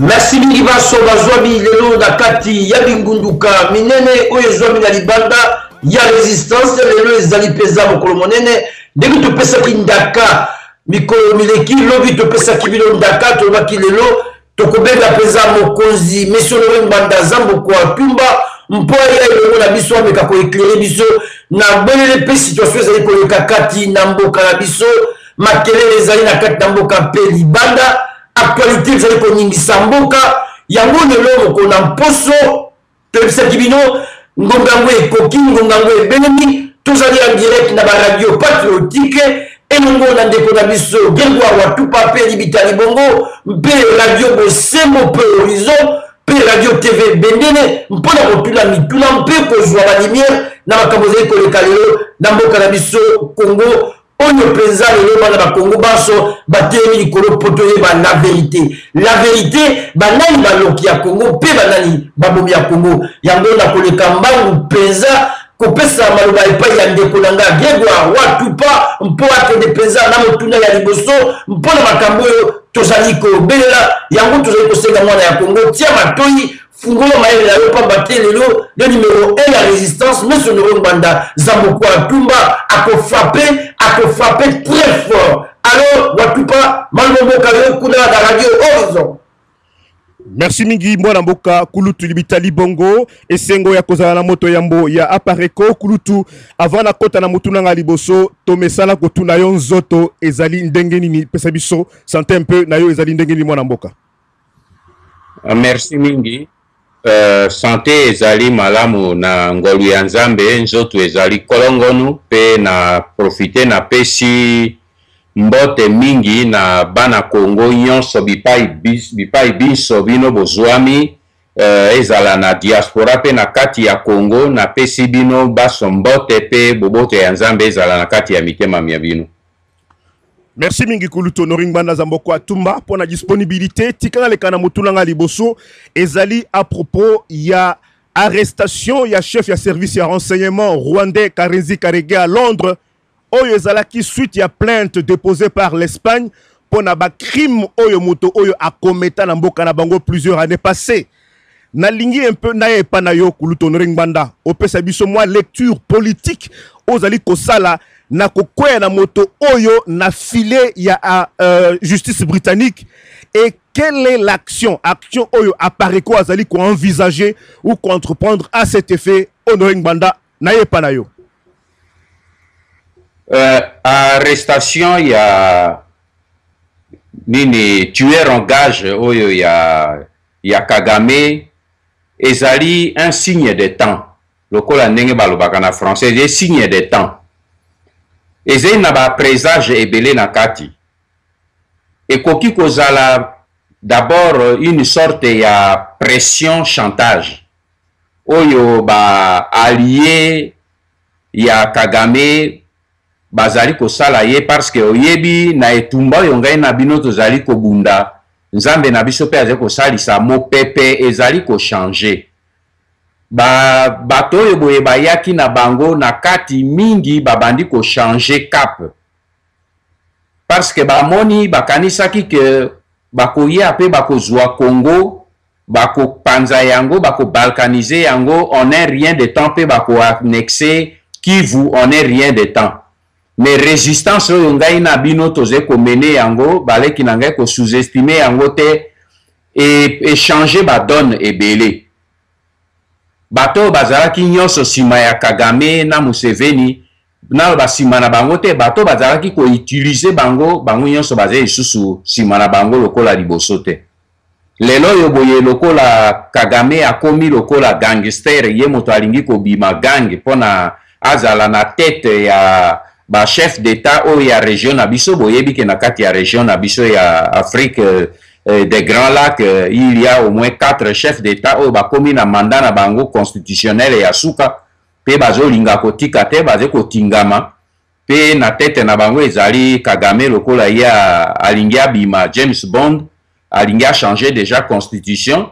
merci mingi banso bazwami lelo na kati ya bingunduka minene oyo ezwami na libanda ya resistance lelo ezali mpenza mokolo monene ndenge topesaki ndaka mikolo mileki lobi topesaki bino ndaka tolobaki lelo Tokobenda mpenza mokonzi Mesolore Ngbanda Zambo Kuatumba mpo aya elongo na biso ameka koeklere biso na belele mpe situasio ezali koleka kati na mboka na biso makelele ezali na kati na mboka mpe libanda aktualite ezali koningisa mboka yango lelo mokona mposo toyebisaki bino ngonga yango ekoki ngonga yango ebelemi tozali en direct na baradio patriotique elongo na ndeko na biso grégoire watupa mpe libitali bongo mpe radio bosembo mpe horizon mpe radio tv bendele mpo na kotuna mituna mpe kozwa balimiere na makambo ezali koleka lelo na mboka na biso congo oyo mpenza lelo bana bakongo banso batelemi likolo mpo toyeba la verite la verite banani baloki ya kongo mpe banani babomi ya kongo yango na koleka mbangu mpenza kopesa maloba epai ya ndeko na ngai gregoire watupa mpo akende mpenza na motuna ya liboso mpo na makambo oyo tozali kobelela yango tozali kosenga mwana ya kongo tia matoi fungola mayele na yo mpamba te lelo nde numero 1 ya résistance monsieur noro ngbanda zamoko atumba akofrape akofrape très fort alors watupa malomboka yo kuna na radio horizon merci mingi mwana mboka kulutu libitali bongo esengo ya kozala na moto yambo ya apareco kulutu avant nakota na motu na ngai liboso tomesana kotuna yo nzoto ezali ndenge nini pesa biso sante mpe na yo ezali ndenge nini mwana mboka Ah, merci mingi uh, sante ezali malamu na ngolu ya nzambe nzoto ezali kolongonu mpe na profite napesi mbote mingi na bana kongo nyonso bipai, bipai binso bino bozwami uh, ezala na diaspora mpe na kati ya kongo napesi bino baso mbote mpe boboto ya nzambe ezala na kati ya mitema mya bino merci mingi kulutu honori ngbanda zamboko atumba mpo na disponibilité tika naleka na motuna ngai liboso ezali à propos ya arrestation ya chef ya service ya renseignement rwandais karenzi karege à londres oyo ezalaki suite ya plainte déposée par l'espagne mpo na bacrime oyo moto oyo akometa na mboka na bango plusieurs années passées nalingi un peu naya epa na yo kulutu honore ngbanda opesa biso mwa lecture politique ozali kosala na kokweya na moto oyo na filet ya uh, justice britannique et quelle est l'action action oyo apareco azali koenvisager ou koentreprendre à cet effet honore ngbanda naya epa na yo uh, arrestation ya nini tuer en gage oyo ya ya kagame ezali un signe de temps lokola ndenge balobaka na français ezali signe de temps ezali na ba presage ebele na kati ekoki kozala d'abord une sorte ya pression chantage oyo ba allier ya kagame bazali kosala ye parceque oyebi na etumba oyo ngai na bino tozali kobunda nzambe na biso pe azali kosalisa mopepe ezali ko change ba bato oyo boye bayaki na bango na kati mingi babandi ko change cap parceque bamoni bakanisaki ke bakoya pe bakozua congo bako panza yango bako balkaniser yango en un rien de temps pe bako annexer Kivu en un rien de temps mais resistance oyo ngai na bino toze ko mener yango ba leki na ngai ko sous estimer yango te et et changer ba donne ebele bato oyo bazalaki nyonso nsima ya kagame na museveni naloba nsima na bango te bato bazalaki koutilize bango bango nyonso baza lisusu nsima na bango lokola liboso te Leloyo boye lokola kagame akomi lokola gangster ye moto alingi kobima gang pona azala na tete ya ba chef d'etat oyo ya region na biso boyebi ke na kati ya region na biso ya afrique euh, euh, de grand lac euh, il ya au moins 4 chef d'etat oyo bakomi na mandat na bango constitutionnel ya suka pe bazolinga kotika te baze kotingama Pe na tete na bango ezali Kagame lokola ye alingi abima James Bond, alingi a changer dejà constitution.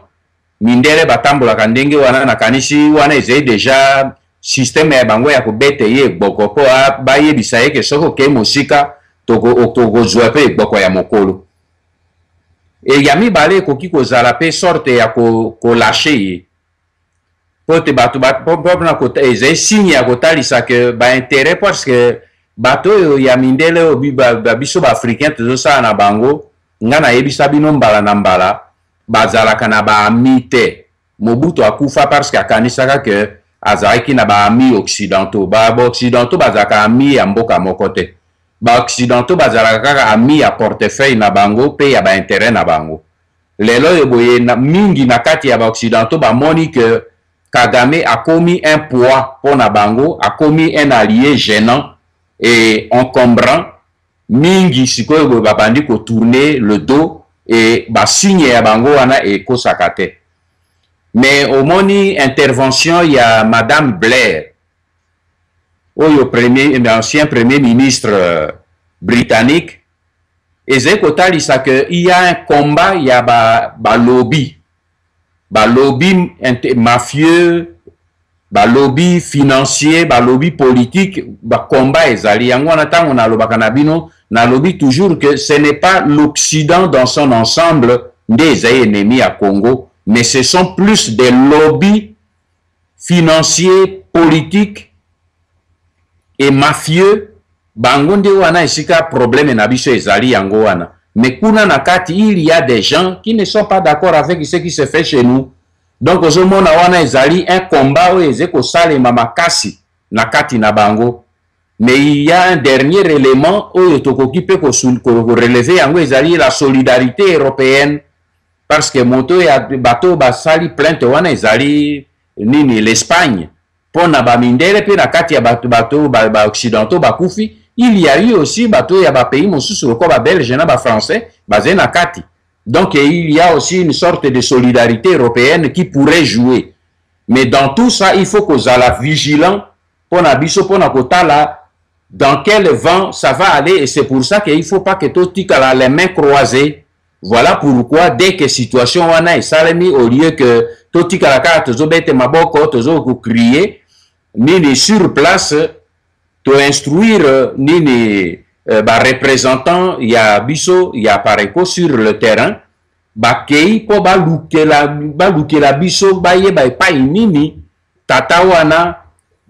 Mindele batambolaka ndenge wana nakanisi wana ezali dejà système ya bango ya kobete ye egboko po bayebisa ye ke soki okei mosika okozua pe egboko ya mokolo. E ya mibale ekoki kozala pe sorte ya ko lacher ye. mpo te bato mpona ezali signe ya kotalisa ke bainteret parce que bato oyo ya mindele oyo biso baafricain tozosala na bango ngai nayebisa bino mbala na mbala bazalaka na baami te mobutu akufa parce que akanisaka ke azalaki na baami occidentaux baoccidentaux bazalaka ami ya mboka moko te baoccidentaux bazalaka kaka ami ya portefeuille na bango mpe ya bainteret na bango Lelo oyo boye mingi na kati ya ba occidentaux ba moni que Kagame akomi un poids mpo na bango, akomi un allie genant et encombrant, mingi sikoyo boye ba bandi ko tourner le dos et ba signes ya bango wana ekosaka te. Mais omoni intervention ya madame Blair oyo premier, ancien premier ministre britannique, ezali kotalisa que il y a un combat ya ba balobi balobi mafieux balobi financier balobi politique bacombat ezali yango wana ntango nalobaka na bino nalobi toujours que ce n'est pas l'occident dans son ensemble nde ezali ennemi ya congo mais ce sont plus des lobbies financier politique et mafieux bango nde wana esika probleme na biso ezali yango wana mais kuna na kati il ya des gens qui ne sont pas d'accord avec ce qui se fait chez nous donc ozomona wana ezali un combat oyo eze kosalema makasi na kati na bango mais il ya un dernier élément oyo tokoki mpe koreleve yango ezali la solidarité européenne parce que moto ya bato basali plainte wana ezali nini l'espagne mpo na bamindele mpe na kati ya bato bato baoccidentaux ba bakufi il y a eu aussi bato ya bapays mosusu lokola babelge na bafrançais bazali na kati donc il y a aussi une sorte de solidarité européenne qui pourrait jouer mais dans tout ça il faut kozala vigilant mpo na biso mpo na kotala dans quel vent ça va aller et c'est pour ça qu'il ne faut pas que totikala les mains croisées Voilà pourquoi dès que situation wana esalemi au lieu que totikala kaka tozobete maboko tozo ko crier nini sur place to instruire nini euh, ba représentants ya biso ya Pareco sur le terrain bakei mpo balukela balukela biso bayeba epai nini tata wana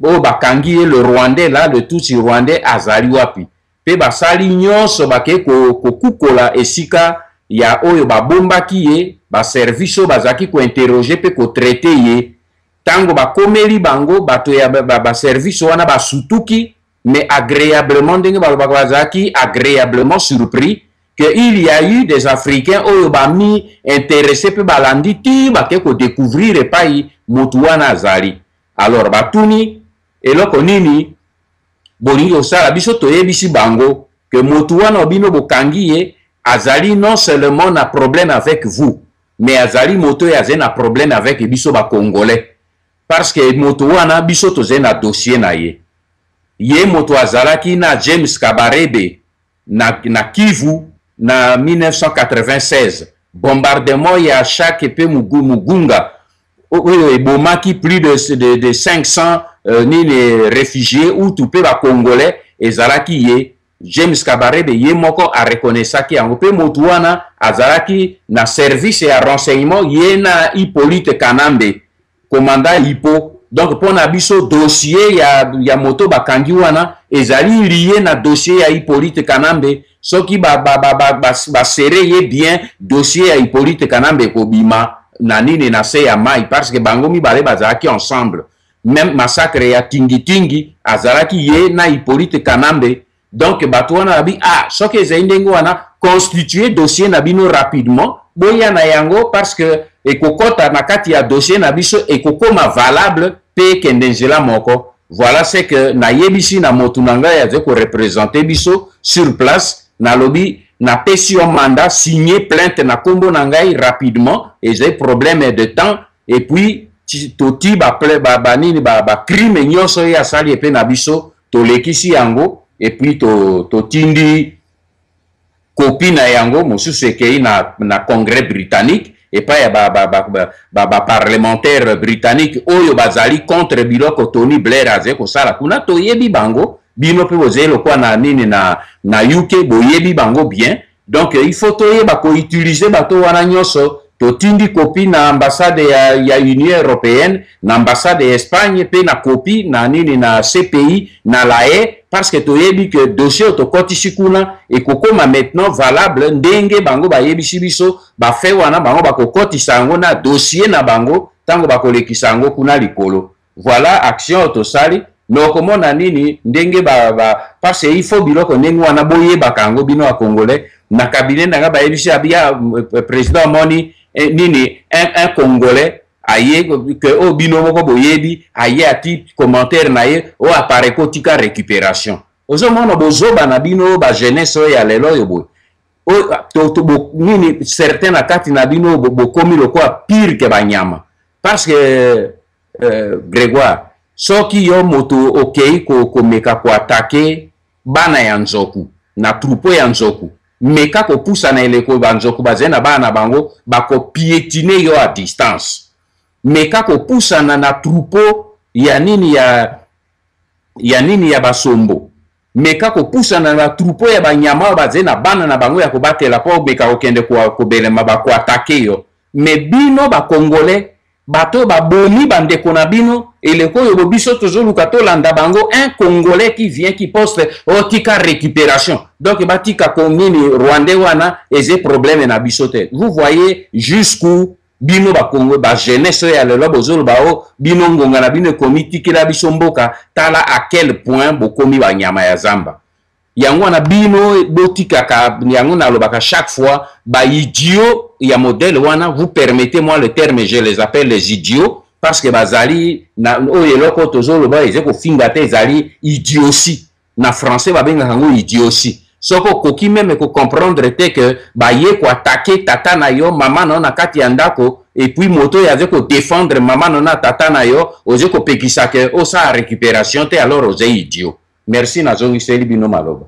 oyo bakangi ye le rwandais la le tutsi rwandais azali wapi Mpe basali nyonso bakei kokukola esika ya oyo babombaki ye, ba services oyo bazalaki ko interroger mpe ko traiter ye. Tango bakomeli bango, bato ya ba services wana basutuki, mais agreablement, ndenge balobaka, bazalaki agreablement surpris que il ya eu des africains oyo ba mi interesser mpe balandi tii bakei ko decouvrir epai motu wana azali. Alors batuni, eloko nini bolingi kosala biso toyebisi bango que mutu wana wa bino bokangi ye azali non seulement na problème avec vous mais azali moto oyo azali na problème avec biso ba congolais parce que moto wana biso tozali na dossier na ye ye moto azalaki na James Kabarebe na, na Kivu na 1996 bombardement ya Shake pe Mugunga oyo ebomaki plus de, de, de 500 euh, nini réfugiés utu pe ba congolais ezalaki ye James Kabarebe ye moko a reconnaissaki yango pe motu wana azalaki na service ya renseignement ye na Hippolyte Kanambe commandant Hippo donc mpo na biso dossier ya, ya moto bakangi wana ezali lie na dossier ya Hippolyte Kanambe soki basere ba, ba, ba, ba, ba, ba ye bien dossier ya Hippolyte Kanambe ekobima na nini na se ya mai parce que bango mibale bazalaki ensemble même massacre ya tingitingi azalaki ye na Hippolyte Kanambe donc bato wana babi ah soki ezali ndenge wana constitue dossier na bino rapidement boya na yango parce que ekokɔta na kati ya dossier na biso ekokoma valable mpe ekende nzela moko voilà ce que nayebisi na motu na ngai azali korepresente biso sur place nalobi napesi yo mandat signe plainte na nkombo na ngai rapidement ezali problème de temps et puis totii banini bacrime nyonso ye asali epe na biso tolekisi yango et puis to totindi copie na yango mosusu ekei na, na congrès britannique epai ya baparlementaire ba, ba, ba, ba britannique oyo bazali contre biloko tony blair azali kosala kuna toyebi bango bino mpe bozali lokola na nini na, na uk boyebi bango bien Donc il faut toyeba ko utiliser bato wana nyonso totindi kopi na ambassade ya, ya union européenne na ambassade ya espagne mpe na kopi na nini na cpi na lae parce que toyebi que dossier oyo tokotisi kuna ekokoma maintenant valable ndenge bango bayebisi biso bafe wana bango bakokotisa yango na dossier na bango ntango bakolekisa yango kuna likolo Voilà action oyo tosali mais okomona nini ndenge ba, ba parce il faut biloko ndenge wana boyebaka yango bino ya congolais na cabinet na nga bayebisi abia euh, président amoni eh, nini un, un congolais aye que oyo oh, bino moko boyebi aye ati commentaire na ye oyo oh, appareil kotika récupération ozomona bozoba na bino oyo bajeunesse oyo ya lelo oyo boye oh, nini certain na kati na bino bokomi lokola pire ke banyama parce que Euh, Gregoire, soki yo moto okei ko, komeka koatake bana ya nzoku na troupeau ya nzoku, meka kopusa na eleko ba nzoku bazali na bana na bango bakopietine yo a distance. Meka kopusana na troupeau ya nini ya ya nini ya basombo Meka kopusana na ba troupeau ya ba nyama oyo bazali na bana na bango ya kobatela mpo omeka kokende kobelema ba koatake yo. Me bino ba congolais bato oyo babomi ba ndeko na bino eleko oyo bo biso tozoluka tolanda bango un congolais qui vient qui poste oh tika recuperation donc batika ko nini rwandais wana eza problème na biso te vous voyez jusqu'où bino bakongo ba jeunesse oyo ya lelo bozoloba o oh, bino ngonga na bino ekomi tikela biso mboka tala à quel point bokomi banyama ya zamba yango wana bino botikaka yango nalobaka chaque fois baidio ya modèle wana vous permettez moi le terme je les appelle les idiots parce que bazali na oyo eloko tozoloba eza kofinga te ezali idiosi na français babengaka yango idiosi soki okoki meme kocomprendre te ke baye koatake tata na yo mama na yo na kati ya ndako epuis moto oyo aze kodefendre mama na yo na tata na yo oze kopekisa ke osala récupération te alors oze idio merci nazongiseli bino maloba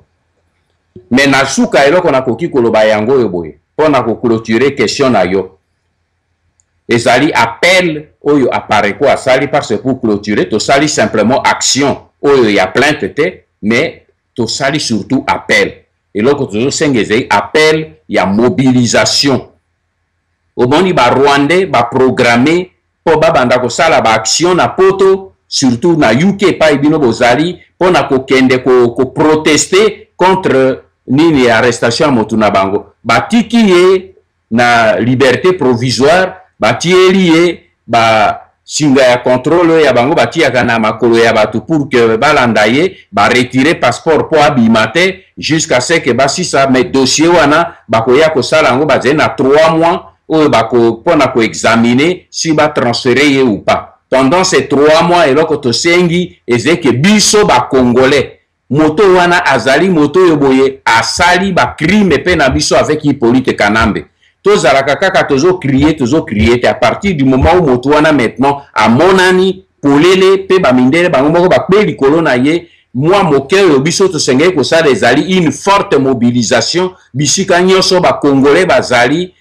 me na suka eloko nakoki koloba yango oyo boye mpo na koclotire question na yo ezali appel oyo apareco asali parce pour clôturer tosali simplement action oyo ya plainte te mais tosali surtout appel eloko tozosenga ezali appel ya mobilisation omoni barwandais baprograme mpo babanda kosala baaction na poto surtout na uk epai bino bozali mpo na kokende koproteste ko contre nini arrestation ya motu na bango batiki ye na liberte provisoire batieli ye ba singa ya controle ya bango batiyaka na makolo ya bato pour que balanda ye baretire passeport mpo abima te jusqu'à ce que basisa mais dossier wana bakoya kosala yango bazali na trois mois oyo bako mpo na koexamine si batransfere ye ou pas pendant ces trois mois eloko tosengi ezali ke biso bacongolais moto wana azali moto oyo boye asali ba crime pe na biso avec Hippolyte Kanambe tozalaka kaka tozo crie tozo crie te à partir du moment où moto wana maintenant amonani polele pe ba mindele bango moko bakwe likolo na ye mwa moke oyo biso tosengeli kosala ezali une forte mobilisation bisika nyonso bakongole bazali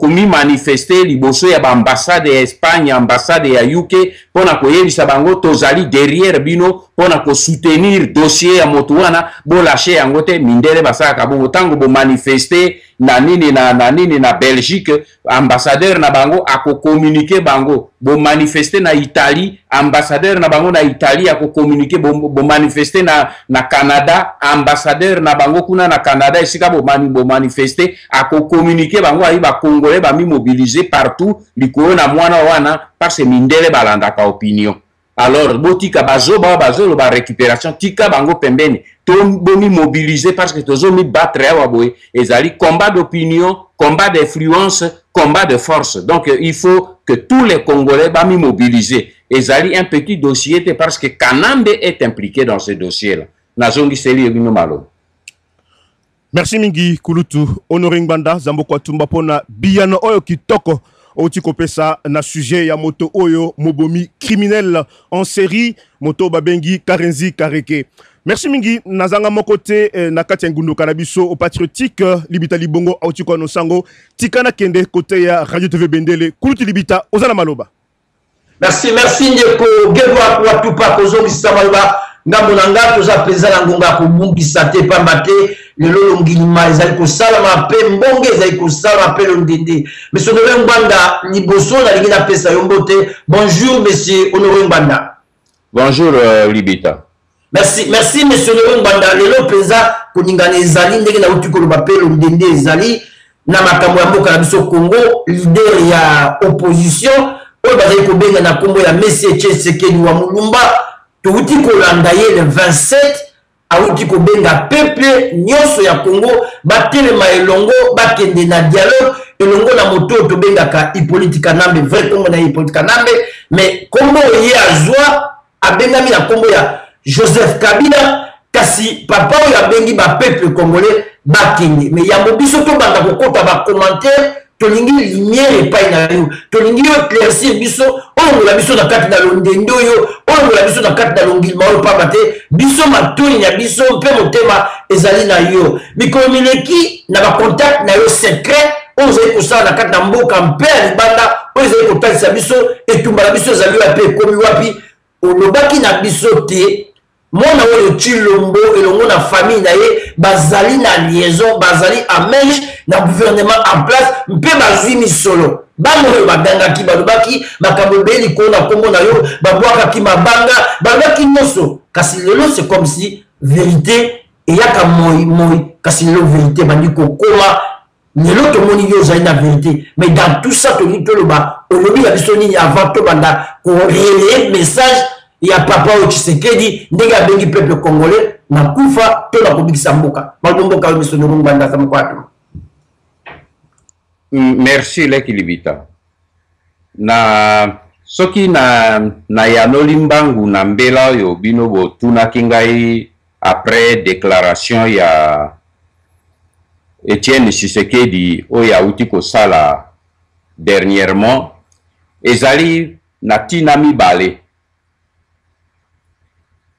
komimanifeste liboso ya baambasade ya Espagne, ambasade ya UK mpo na koyebisa bango tozali derrière bino mpo na kosoutenir dossier ya moto wana, bolashe yango te. Mindele basalaka bongo ntango bomanifeste na nini na, na nini na Belgique, ambassadeur na bango akokomunike bango. Bomanifeste na Italie, ambassadeur na bango na Italie akokomunike. Bomanifeste na, na Canada, ambassadeur na bango kuna na Canada esika bomanifeste à communiquer bango ayi ba congolais ba mi mobiliser partout likolo na mwana wana parce que mindele balandaka opinion alors botika bazoba bazoloba récupération tika bango pembeni to bomi mobiliser parce que tozo mi battre awa boye ezali combat d'opinion combat d'influence combat de force donc euh, il faut que tous les congolais ba mi mobiliser ezali un petit dossier te parce que kanambe est impliqué dans ce dossier là nazongiseli ye bino maloba merci mingi kulutu honore ngbanda zamboko atumba mpo na biyano oyo kitoko outi kopesa na sujet ya moto oyo mobomi criminel en série moto babengi karenzi kareke merci mingi nazanga moko te eh, na kati ya ngunduka na biso patriotique eh, libita libongo auti koanosango tika na kende koteya radio tv bendele kulutu libita oza na maloba Merci, merci ndeko Gedoa kwa tupa kozongisa maloba ngambo na nga toza mpenza na ngonga ya kobungisa te mpamba te lelo longilima ezali kosalama mpe mbonge ezali kosalama mpe londende monsieur honore ngbanda liboso nalingi napesa yo mbote bonjour monsieur honore ngbanda Bonjour euh, Libita. Merci, merci monsieur Leo Ngbanda. Lelo mpenza koningana ezali ndenge nauti koloba mpe londende ezali na makambo ya mboka na biso Congo, leader ya opposition oyo bazali kobenga na nkombo ya Messie Tshisekedi wa Mulumba, touti kolanda ye le 27 Awuti kobenga peuple nionso ya Congo batelema elongo bakende na dialogue elongo na moto oyo tobengaka Hippolyte Kanambe vrai kombo na ye Hippolyte Kanambe mais kombo oyo ye azwa abengami na kombo ya Joseph Kabila kasi papa oyo abengi ba peuple congolais bakende mais yambo biso tobanda kokota ba commentaire tolingi lumière epai na yo tolingi yo éclaircir biso olongola biso na kati na londende oyo olongola biso na kati na longilima oyo mpamba te biso matoi na biso mpe motema ezali na yo mikolo mileki na bacontakte na yo secret oyo ozali kosala na kati na mboka mpe ya libanda oyo ezali kotalisa biso etumba na biso ezali wapi ekomi wapi olobaki na biso te mwana oyo chilombo elongo na famille na ye bazali na liaison bazali en mage na gouvernement en place mpe bazwi misolo bango oyo bagangaki balobaki makambo ebele likolo na nkombo na yo babwakaki mabanga balobaki nyonso kasi lelo se comme si verité eyaka moi moi kasi lelo verité ebandi kokoma lelo tomoni yo ozali na verité mais dans tout ça tolingi toloba olobi na biso nini avant tobanda koreleye message ya papa oyo tshisekedi ndenge abengi peuple congolais na kufa to na kobikisa mboka bango mboka oyo miso ndongo mbandaka moko atoma merci leki libita na soki na nayanoli mbangu na mbela oyo bino botunaki ngai après declaration ya Etienne Tshisekedi oyo awuti kosala dernièrement ezali na tina mibale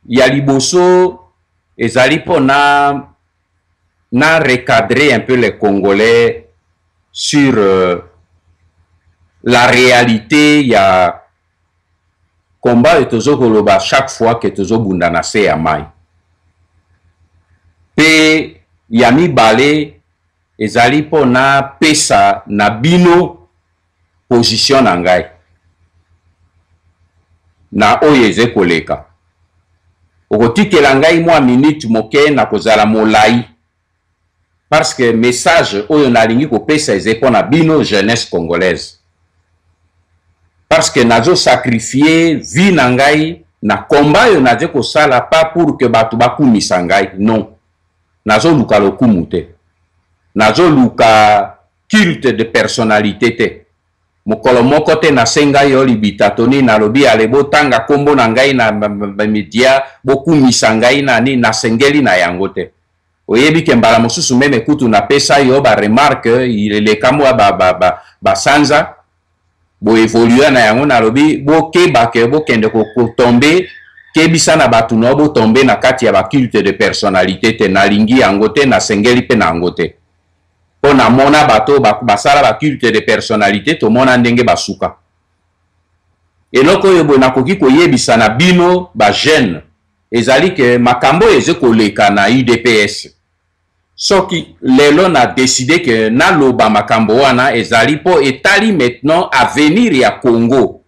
ya liboso ezali pona na recadrer un peu les congolais sur euh, la réalité ya Combat oyo tozo koloba chaque fois que tozo bunda na se ya mayi. Pe ya mibale ezali po na pesa na bino position na ngai na oyo eze koleka. Okotikela ngai mua minute moke nakozala molayi parce que message oyo nalingi kopesa ezali mpo na bino jeunesse congolaise parce que nazo sacrifier vie na ngai na combat oyo nazo kosala pas pour que bato bakumisa ngai non nazoluka lokumu te nazoluka culte de personnalité te Mokolo moko te nasenga yo libita to nini, nalobi ale botanga kombo na ngai na media, bokumisa ngai na nini, nasengeli na yango te. Oyebi ke mbala mosusu meme kutu napesa yo ba remarque eleka mwa ba, ba, ba, ba sanza bo evolua na yango, nalobi bokeba ke bokende kotombe kebisa na bato na yo botombe na kati ya ba culte de personnalite te, nalingi yango te, nasengeli mpe na yango te. po na mona bato oyo basala ba culte de personnalite tomona ndenge basuka eloko oyo boye nakoki koyebisa na bino ba jeune ezali ke makambo oyo eze koleka na udps soki lelo na decide ke naloba makambo wana ezali po etali maintenant avenir ya congo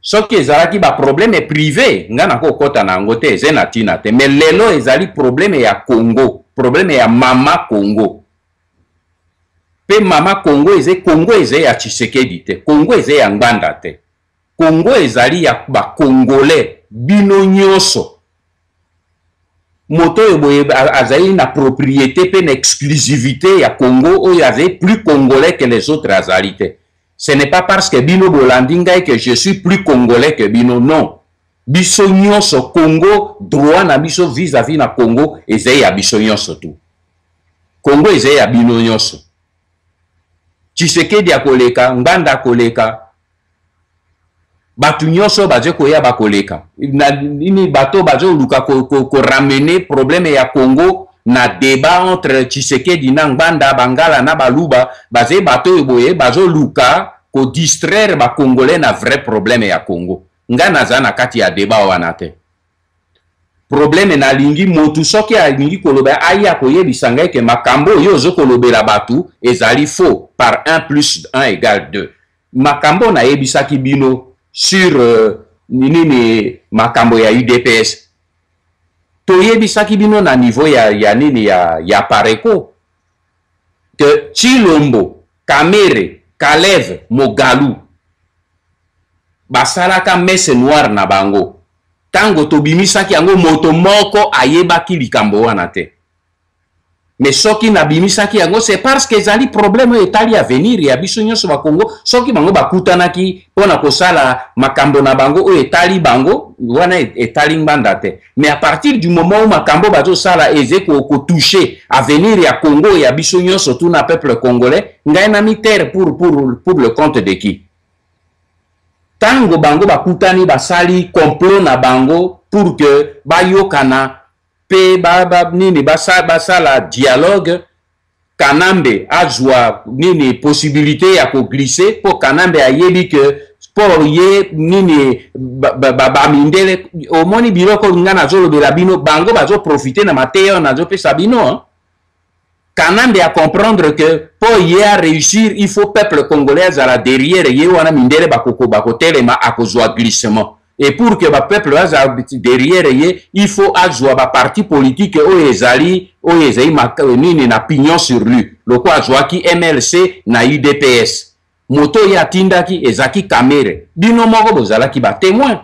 soki ezalaki ba probleme prive nga nako kota na yango te eza na tina te mais lelo ezali probleme ya congo probleme ya mama congo pe mama congo eza congo eza ya tshisekedi te congo eza ya ngbanda te congo ezali ya ba congolais bino nyonso moto oyo boye azali na propriete pe na exclusivite ya congo oyo azali plus congolais que les autres azali te ce n'est pas parce que bino bolandi ngai que je suis plus congolais que bino non biso nyonso congo droit na biso vis-à-vis -vis na congo ezali ya biso nyonso tu congo ezali ya bino nyonso tshisekedi akoleka ngbanda akoleka bato nyonso bazo koya bakoleka nini bato bazoluka koramene ko, ko probleme ya congo na debat entre tshisekedi na ngbanda bangala na baluba baze bato oyo boye bazoluka kodistraire bacongolais na vrai probleme ya congo ngai naza na kati ya debat wana te probleme nalingi motu soki alingi koloba aya koyebisa ngai ke makambo oyo ozo kolobela bato ezali faux par 1 plus 1 égale 2 makambo nayebisaki bino sur euh, nini makambo ya udps toyebisaki bino na niveau ya, ya nini ya, ya pareco te chilombo kamere kaleve mogalu basalaka mese noire na bango ntango tobimisaki yango moto moko ayebaki likambo wana te mais soki nabimisaki yango c'est parce que ezali problème oyo etali avenir ya biso nyonso bakongo soki bango bakutanaki mpo na kosala makambo na bango oyo etali bango wana e-, etali ngbanda te mais à partir du moment oyo makambo bazosala eze kotouche avenir ya congo ya biso nyonso tuna peuple congolais ngai namitere pour, pour, pour le compte de qui ntango bango bakutani basali complot na bango pour que bayokana pe ba, ba nini basala, basala dialogue kanambe azwa nini possibilité ya ko glisse po kanambe ayebi que sport ye nini bamindele ba, ba, ba omoni biloko nga nazolobela bino bango bazoprofite na mateya oyo nazopesa bino hein? kanambe a comprendre que mpo ye a réussir il faut peuple congolais azala derrière ye wana mindele bakoko bakotelema akozwa glissement et pour que bapeuple bazala derrière ye il faut azwa baparti politique oyo ezali oyo ezali nini na pignon sur lui loko azwaki mlc na udps moto oyo atindaki ezalaki kamere bino moko bozalaki batemoin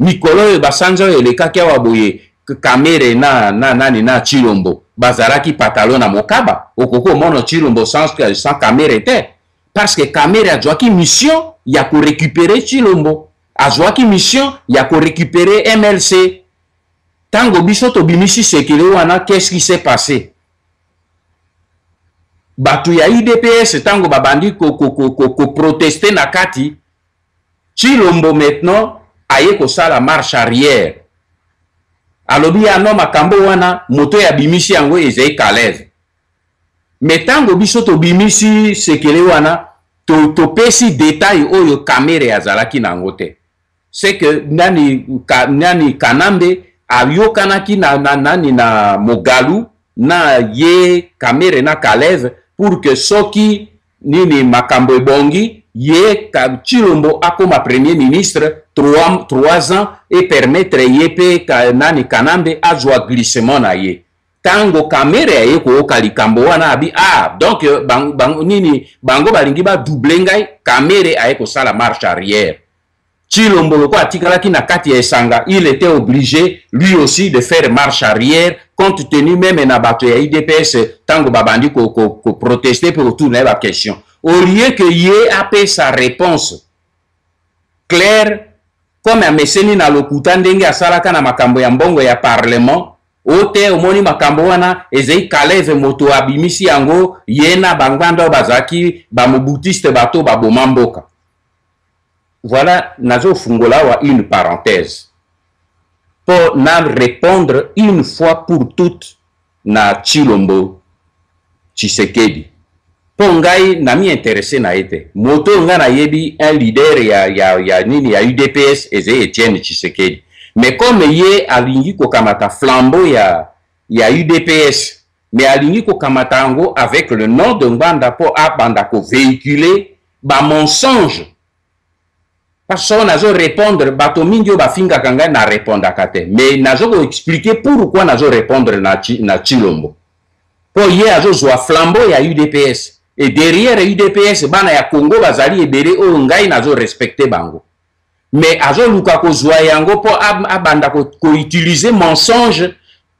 mikolo oyo basanza oyo elekaki awa boye kamere na na nani na chilombo bazalaki patalo na mokaba okoki omono chilombo sans, sans kamere te parce que kamere azwaki mission ya korecupere chilombo azwaki mission ya korecupere mlc ntango biso tobimisi sekele wana qu'est-ce qui s'est passé bato ya idps ntango babandi koproteste ko, ko, ko, na kati Tshilombo maintenant aye kosala marche arrière alobi ah non makambo wana moto oyo abimisi yango ezali Kalev mais ntango biso tobimisi sekele wana to, topesi detail oyo Kamere azalaki na yango te c'est que nani, ka, nani Kanambe ayokanaki na, na nani na Mogalu na ye Kamere na Kalev pour que soki nini makambo ebongi ye Chilombo akoma premier ministre 3 3 ans et permettre ye pe ka, nani Kanambe azwa glissement na ye tango kamere aye kooka likambo wana abi ah donc euh, bang, bang, nini bango balingi ba doubler ngai kamere aye kosala marche arrière Tshilombo lokola atikalaki na kati ya esanga, il était oblige lui aussi de faire marche arrière compte tenu meme na bato ya IDPS tango babandi ko, ko, ko protester pe autour na ye ba question au lieu que ye apesa réponse claire comme ameseni na lokuta ndenge asalaka na makambo ya mbongo ya parlement o te omoni makambo wana ezali kaleve moto abimisi yango ye na banganda oyo bazalaki bamobutiste bato baboma mboka Voilà nazo fungola awa une parenthèse po na repondre une fois pour toute na Tshilombo Tshisekedi po ngai na mi interesse na ye te moto oyo ngai nayebi un leader ya, ya, ya nini ya udps eze Etienne Tshisekedi mais comme ye alingi kokamata flambeau ya, ya udps mais alingi kokamata yango avec le nom de ngbanda mpo abanda kovehicule bamensonge parce oyo nazo répondre bato mingi oyo bafingaka ngai na repondaka te mais nazo koexplike pourquoi nazo répondre na, na chilombo mpo ye azozwa flambeau ya udps e derrière udps bana ya congo bazali ebele oyo ngai nazo respecte bango mais azoluka kozwa yango mpo abanda koutilize ko mensonge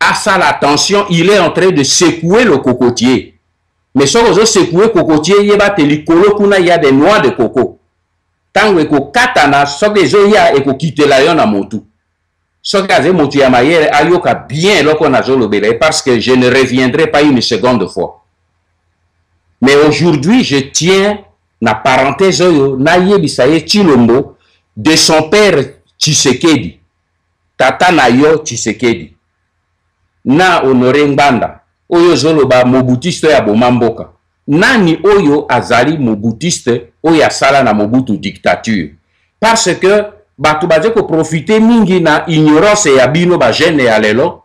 asala attention il est en train de secouer le cocotier mais soki ozo secouer cocotier yeba te likolo kuna ya des noix de coco ntango ekokatana soki ezoya ekokitela yo na motu soki azali motu ya mayele ayoka bien eloko nazolobela ye parce que je ne reviendrai pas une seconde fois mais aujourd'hui je tiens na parenthèse oyo nayebisa ye tshilombo de son père tshisekedi Tata na yo Tshisekedi na Honore Ngbanda oyo ozo loba Mobutiste oyo aboma mboka, nani oyo azali Mobutiste oyo asala na Mobutu dictature? Parce que batu baze ko profiter mingi na ignorance ya bino ba jeunes ya lelo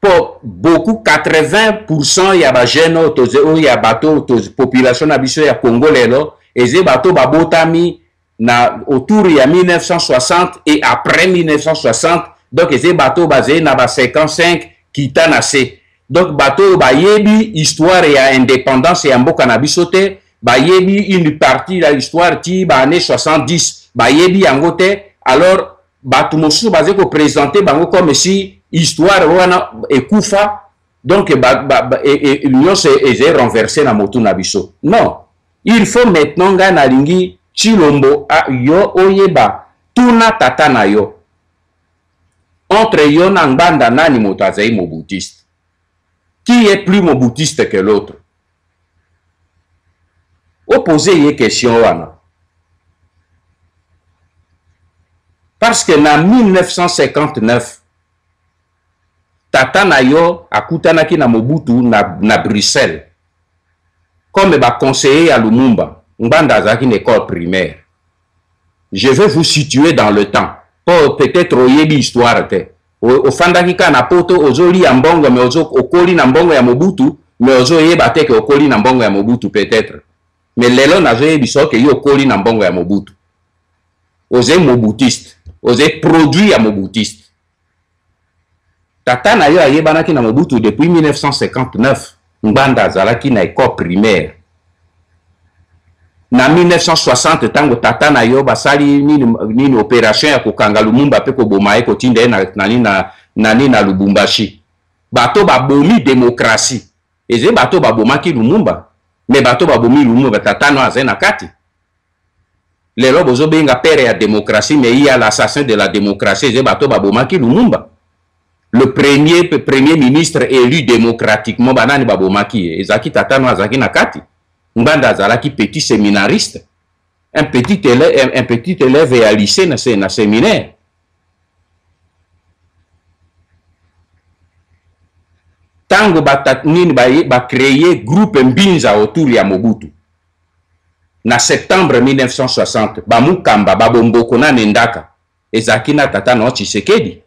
po beaucoup 80% ya ba jeunes oyo toze oyo ya bato toze population na biso ya Congo lelo eze bato babotami na autour ya 1960 et après 1960 donc ezali bato oyo bazali na ba 55 kita na se donc bato oyo bayebi histoire ya indépendance ya mboka na biso te bayebi une partie ya histoire ti ba année 70 bayebi yango te alors bato mosusu bazali kopresente bango comme si histoire wana ekufa donc nyonso ezali renverse na motu na biso non Il faut maintenant nga na lingi Tshilombo a yo oyeba tuna tata na yo entre yo na Ngbanda nani moto azali mobutiste? Qui est plus mobutiste que l'autre? Opose ye question wana. Parce que na 1959 tata na yo akutanaki na mobutu na, na bruxelles comme baconseiller ya lumumba ngbanda azalaki na ecole primaire je veux vous situer dans le temps po peut-être oyebi histoire te ofandaki kaka na poto ozoliya mbongo me ozo, okoli na mbongo ya mobutu me ozoyeba te ke okoli na mbongo ya mobutu peut-être me lelo nazoyebisa oke yo okoli na mbongo ya mobutu oze mobutiste oze produit ya mobutiste Tata na yo ayebanaki na Mobutu depuis 1959, Ngbanda azalaki na ecole primaire. Na 1960 tango tata na yo basali nini, nini operation ya kokanga Lumumba pe koboma ye kotinda ye na, na, na, na, na, na Lubumbashi. Bato babomi demokrasi. Eze bato babomaki Lumumba, me bato babomi Lumumba tata no azali na kati. lelo bozo benga père ya democratie mais il y a l'assassin de la democratie eza bato babomaki lumumba le premier premier ministre élu démocratiquement banani babomaki ye ezalaki tata no azalaki na kati ngbanda azalaki petit séminariste un petit élève, un petit élève ya lycée na, na séminaire ntango nini bacreye groupe mbinza autour ya mobutu na septembre 1960 bamukamba babomboko na nendaka ezalaki na tata na yo tshisekedi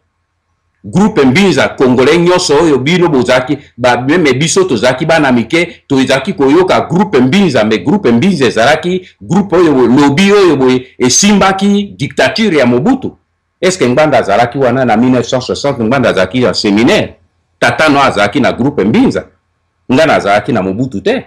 groupe mbinza congolais nyonso oyo bino bozalaki meme biso tozalaki bana mike tozalaki koyoka groupe mbinza me groupe mbinza ezalaki groupe oyo lobi oyo boye esimbaki dictature ya mobutu eske ngbanda azalaki wana na 1960 ngbanda azalaki ya seminaire tata no azalaki na groupe mbinza ngai nazalaki na mobutu te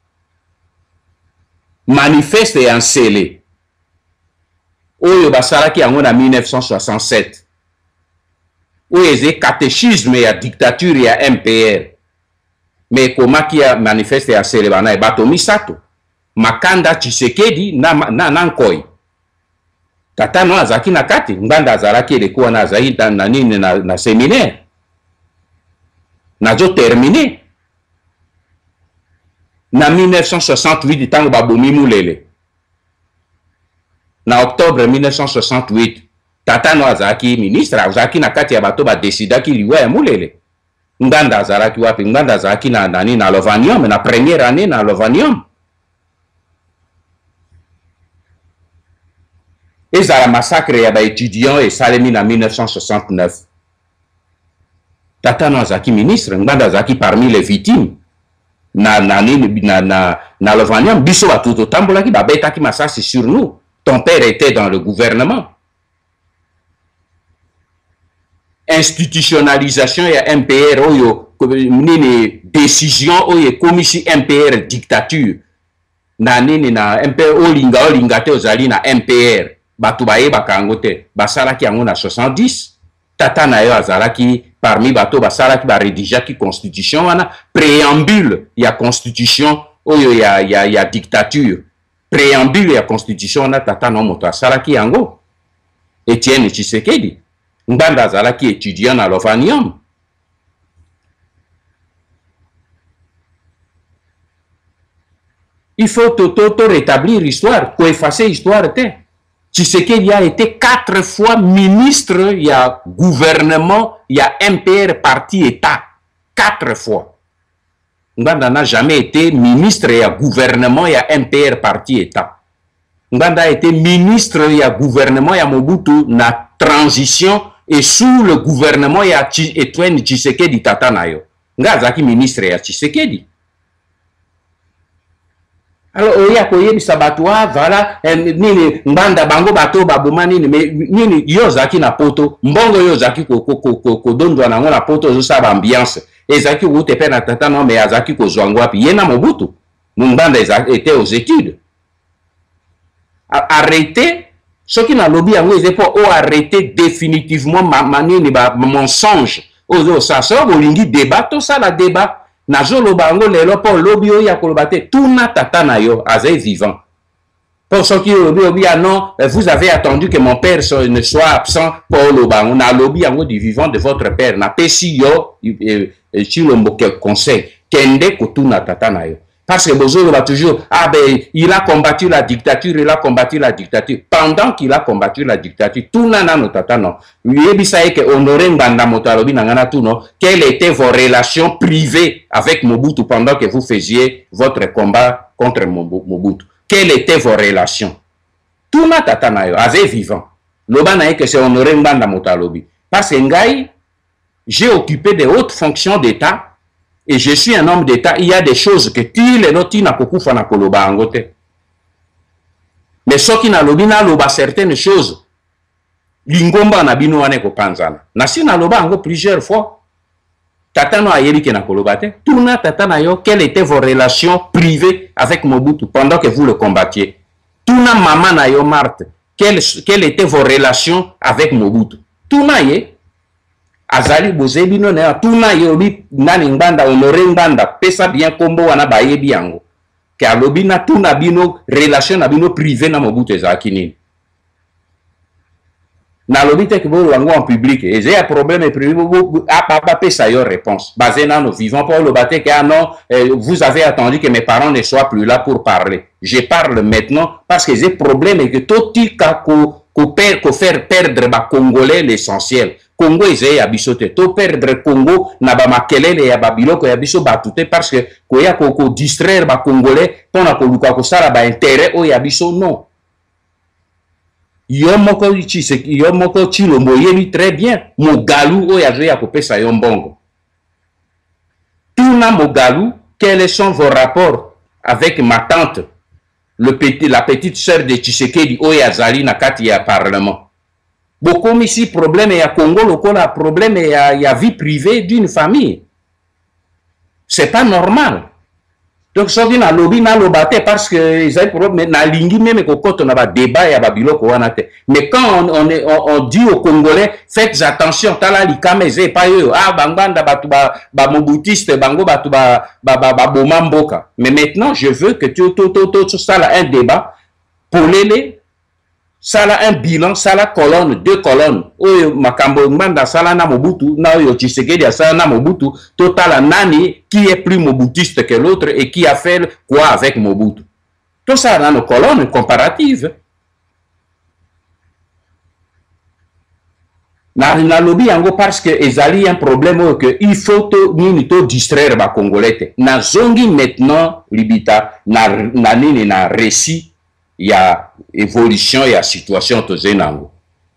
manifeste ya nsele oyo basalaki yango na 1967 oyo eze catechisme ya dictature ya mpr me ekomaki ya manifeste ya nsele banaye bato misato makanda tshisekedi na, na, na nkoi tata no azalaki na kati ngbanda azalaki eleko wana azalaki na, na nini na, na seminaire nazo termine na 1968 ntango babomi mulele na octobre 1968 tata no azalaki ministre azalaki na kati ya bato badesidaki liwa ya mulele ngbanda azalaki wapi ngbanda azalaki na nani na lovanium na première année na lovanium ezala masakre ya baetudiant esalemi na 1969 tata no azalaki ministre ngbanda azalaki parmi les victimes na, na, na, na, na lovanium biso bato totambolaki babetaki masasi sur nous ton père était dans le gouvernement institutionnalisation ya mpr oyo nini decision oyo ekomisi mpr dictature na nini na mpr olinga olinga te ozali na mpr bato bayebaka yango te basalaki yango na 70 tata na yo azalaki parmi bato basalaki baredigeaki constitution wana préambule ya constitution oyo ya, ya, ya dictature preambule ya constitution wana tata na moto asalaki yango etienne tshisekedi ngbanda azalaki étudiant na lovanium il faut to, to, to rétablir histoire koeffacer histoire te tshisekedi a été quatre fois ministre ya gouvernement ya mpr parti état quatre fois Ngbanda n'a jamais été ministre ya gouvernement ya MPR parti état. Ngbanda a été ministre ya gouvernement ya Mobutu na transition et sous le gouvernement ya Etienne Tshisekedi tata na yo. Nga azaki ministre ya Tshisekedi. alors oye ya koyebisa bato wa ah, vala eh, nini ngbanda bango bato oyo baboma nini me nini yo ozalaki na poto mbongo oyo ozalaki kodondwa na yango na poto ozosala baambiance ezalaki koute mpe na tata no me azalaki kozwa yango wapi ye na mobutu ngbanda ete aux études arrete soki nalobi yango eza mpo o arrete définitivement manini ba mensonge oyo ozosala soki bolingi débat tosala débat nazoloba yango lelo mpo lobi oyo ya koloba te tuna tata na yo azali vivant mpo soki olobi obi ya ah non eh, vous avez attendu que mon père ne soit absent mpo oloba yango nalobi yango du vivant de votre père napesi yo eh, eh, chilombo conseil kende kotuna tata na yo parce que bozoloba toujours ah ben il a combattu la dictature il a combattu la dictature pendant qu'il a combattu la dictature tuna nano tata no Yebisa ye ke Honore Ngbanda moto alobi na nga na tuno quelle etait vos relations privees avec Mobutu pendant que vous faisiez votre combat contre Mobutu? Quelle etait vos relations? Tuna tata na yo avait vivant. Loba na ye ke se Honore Ngbanda moto alobi. Parce que ngai j'ai occupé des hautes fonctions d'Etat et je suis un homme d'Etat. Il y a des choses que ti lelo ti na kokufa na koloba yango te. Mais soki na lobi na loba certaines choses lingomba na bino wana ekopanzana nasi naloba yango plusieurs fois tata no ayebi ke nakoloba te tuna tata na yo quelle était vos relations privées avec mobutu pendant que vous le combattiez tuna mama na yo marte quelle, quelle était vos relations avec mobutu tuna ye azali boze bino na ye tuna ye obi nani ngbanda honore ngbanda pesa bien nkombo wana bayebi yango ke alobi natuna bino relation na bino prive na mobutu ezalaki nini nalobi te ke boloba yango en public eza ya problème et puis bapesa yo réponse baze nano vivant mpo oloba te ke ah non eh, vous avez attendu que mes parents ne soient plus là pour parler je parle maintenant parce que eza problème et que totika ko, ko, per, ko faire perdre bacongolais l'essentiel congo eza ya biso te to perdre congo na bamakelele ya babiloko ya biso bato te parce que koya kodistraire ko bacongolais mpo na koluka kosala baintérêt oyo ya biso non yo moko tshiseki yo moko tshilombo oyebi très bien mogalu oyo azo ya kopesa yo mbongo tuna mogalu quels sont vos rapports avec ma tante le petit, la petite sœur de tshisekedi oyo azali na kati ya parlement bokomisi problème ya congo lokola problème ya, ya vie privée d'une famille c'est pas normal donc soki nalobi naloba te parce que ezali problème mais nalingi meme kokoto na badebat ya babiloko wana te mais quand on, on, on, on dit au congolais faites attention tala likama eza epai oyo ah bangbanda bato bamobutiste ba bango bato baboma ba, ba, ba, ba mboka mais maintenant je veux que tosala un débat polele sala un bilan sala colonne deux colonnes oyo makambo ngbanda asala na mobutu na oyo tshisekedi asala na mobutu totala nani qui est plus mobutiste que l'autre et qui a fait quoi avec mobutu tosala nano colonne comparative nalobi yango parce que ezali un problème oyo que il faut to nini to distraire bacongolais te nazongi maintenant libita na, na nini na récit ya evolution ya situation tozali na yango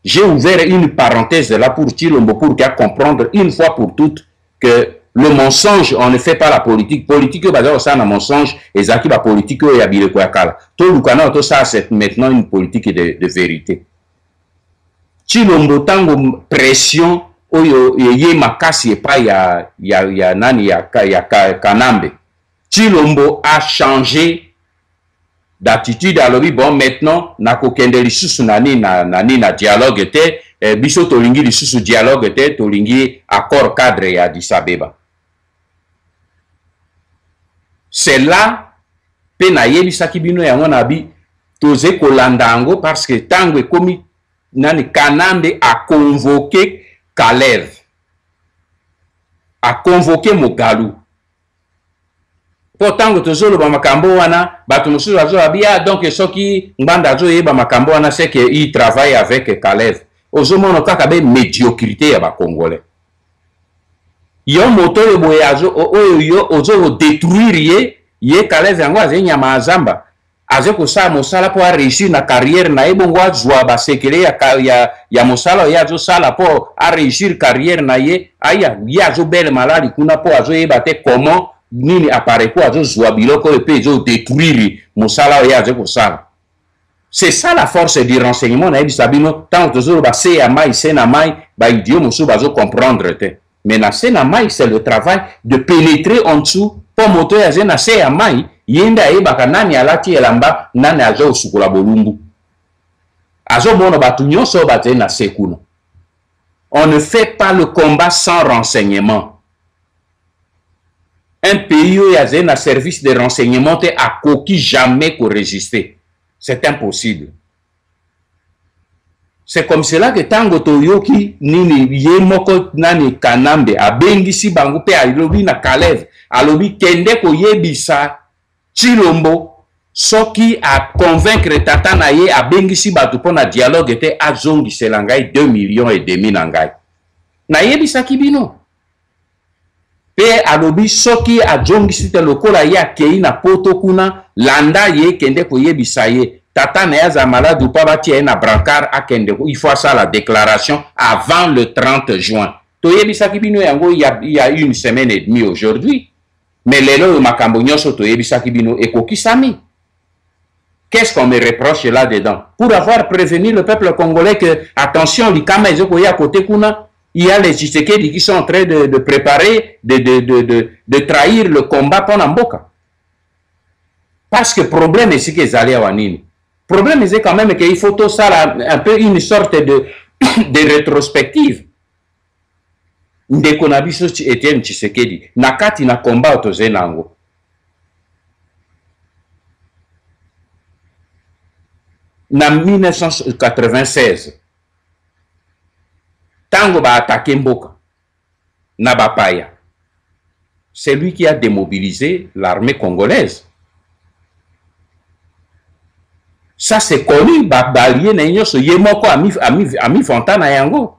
j'ai ouvert une parenthèse là pour Chilombo pour qu'à comprendre une fois pour toutes que le mensonge on ne fait pas la politique politique oyo baza kosala na mensonge ezalaki bapolitike oyo ya bileko ya kala toluka nao tosala cette maintenant une politique de, de vérité Chilombo ntango pression oyo eye makasi epai ya, ya, ya nani ya, ya, ya kanambe Tshilombo a change d'attitude alobi bon maintenant nakokende lisusu na nini na, na nini na dialogue te eh, biso tolingi lisusu dialogue te tolingi accord cadre ya Addis Abeba c'est là mpe nayebisaki bino yango na bi toze kolanda yango parce que ntango ekomi nani kanambe akonvoke kalev akonvoke mogalu mpo ntango tozoloba makambo wana bato mosusu bazoba bia ah, donc soki ngbanda azoyeba makambo wana ce que il travaille avec kalev ozomono kaka be médiocrité ya bacongolais yo moto oyo boye oyo yo ozokodétruire ye ye kalev yango azali nyama ya zamba aza kosala mosala mpo areusir na carrière na ye bongo azwa basekele ya, ya, ya mosala oyo ye azosala mpo areusir carrière na ye aya ye azobele malali kuna mpo azoyeba te comment nini appareil mpo azozwa biloko oyo mpe ezodetruire mosala oyo ye aza kosala c'est ça la force du renseignement nayebisa bino ntango tozoloba se ya mai se na mai baidio mosusu bazocomprendre te mais na se na mai c'est le travail de penetrer en dessous mpo moto oyo aza na se ya mai ye nde ayebaka nani alati elamba nani azosukola bolumbu azomona bato nyonso oyo bazali na se kuna on ne fait pas le combat sans renseignement un pays oyo azali na service de renseignement te akoki jamais koregistre c'est impossible c'est comme cela que tango toyoki nini ye moko nani kanambe abengisi bango mpe alobi na kalev alobi kende koyebisa chilombo soki aconvaincre tata na ye abengisi bato mpo na dialogue te azongisela ngai 2 millions et demi na ngai nayebisaki bino mpe alobi soki ajongisi te lokola ye akei na poto kuna landa ye kende koyebisa ye tata na ye azala malade upa batia ye na brancard akende il faut asala déclaration avant le 30 juin toyebisaki bino yango ya, ya une semaine et demie aujourd'hui mais lelo oyo makambo nyonso toyebisaki bino ekokisami Qu'est-ce qu'on me reproche là-dedans Pour avoir prévenu le peuple congolais que, attention, les Kama et à côté Kuna, il y a les Tshisekedi qui sont en train de, de préparer, de, de, de, trahir le combat pendant Mboka. Parce que le problème est ce qu'ils allaient à Nini. Le problème c'est quand même qu'il faut tout ça un peu une sorte de, de rétrospective. ndeko na biso Etienne Tshisekedi na kati na combat oyo tozali na yango na 1996 ntango baatake mboka na bapaya c'est lui qui a démobilisé l'armée congolaise ça c'est connu babalie na ye nyonso ye moko amifanta na yango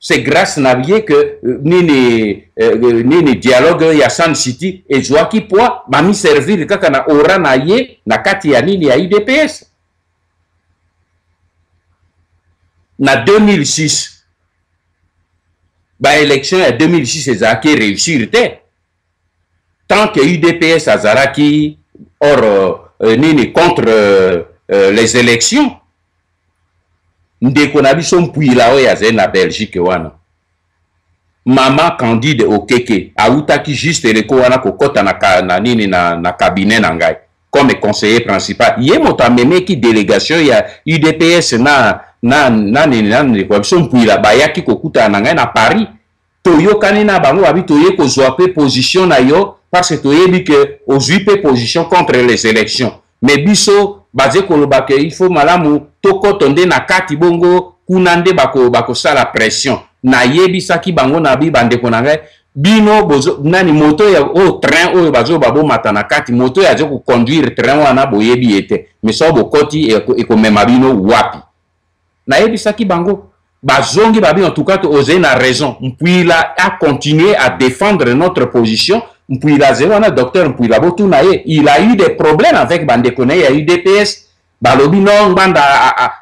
c'est grâce na ye que euh, nini euh, euh, nini dialogue ya Sun City ezwaki poids bami servir kaka na aura na ye na kati ya nini ya UDPS na 2006 ba élection ya 2006 ezalaki réussir te tant que udps azalaki or euh, nini contre euh, euh, les élections ndeko na biso mpuila oyo azali na belgique wana mama candide okeke awutaki juste eleko wana kokɔta na, ka, na nini na, na cabinet na ngai comme conseiller principal ye moto amemeki délégation ya udps na na na nini na ndeko ya biso mpuila bayaki kokutana na ngai na paris toyokani na bango babi toye kozwa mpe position na yo parce que toyebi ke ozwi mpe position contre les élections mais biso baze koloba ke il faut malamu tokoto nde na kati bongo kuna nde bako bakosala pression nayebisaki bango na bi bandeko na ngai bino bozo nani moto ya oyo train oyo bazo babomata na kati moto oyo azo koconduire train wana boyebi ye te mais soki bokoti ekomema bino wapi nayebisaki bango bazongi babi en tout cas ozali na raison mpuila a continuer à défendre notre position mpuila azali wana docteur mpuila botuna ye il a eu des problèmes avec bandeko na ye ya udps balobi no ngbanda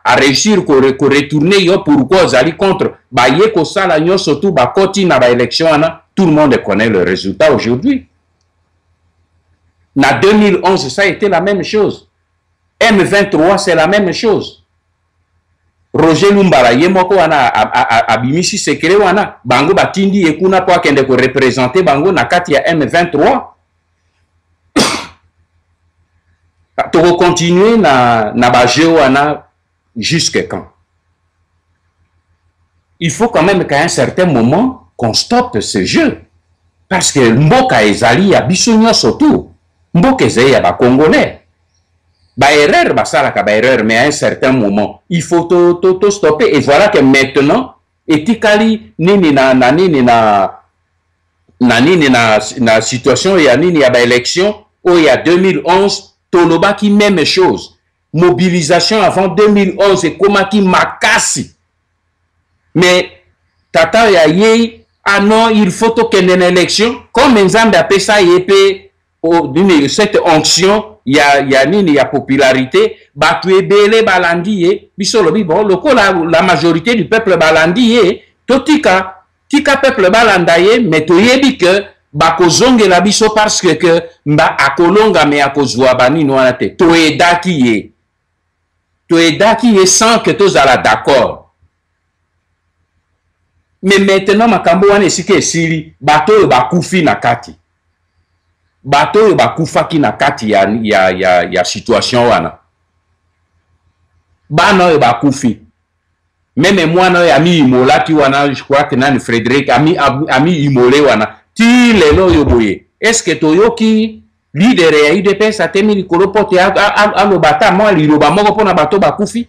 aréussir koretourne yo pourquoi ozali contre baye kosala nyonso tu bakoti na baélection wana tout le monde connaît le résultat aujourd'hui na 2011 ça été la même chose M23 c'est la même chose. Roger Lumbala ye moko wana abimisi secret wana bango batindi ye kuna mpo akende ko representer bango na kati ya M23 toko continuer na, na bajeu wana jusque quand il faut quand même qu'à un certain moment qu'on stoppe ce jeu parce que mboka ezali ya biso nyonso tout mboka ezali ya bacongolais baerreur basalaka baerreur mais à un certain moment il faut to, to, to stoppe et voilà que maintenant etikali nini na, na nini na na nini na, na situation ya nini ya baélection oyo ya 2011 tolobaki meme chose mobilisation avant 2011 ekomaki makasi mais tata oyo ayei ah non il faut tokende na élection comme nzambe apesa ye mpe oh, nini cette onction ya, ya nini ya popularité bato ebele balandi ye biso olobi bon lokola la majorité du peuple balandi ye totika Tika peuple balanda ye mais toyebi que bakozongela biso parce que, que mba akolonga mais akozua banini wana te. Toyedaki ye. Toyedaki ye sans que tozala d'accord. Mais maintenant makambo wana esika esili bato oyo bakufi na kati. Bato oyo bakufaki na kati ya, ya, ya, ya situation wana. Bana oyo bakufi. meme mwana oyo ami imolaki wana je crois que nani Frederic ami ami imole wana ti lelo oyo boye est-ce que toyoki leader ya UDPS atemi likolo pote aloba ata mwa liloba moko mpona bato bakufi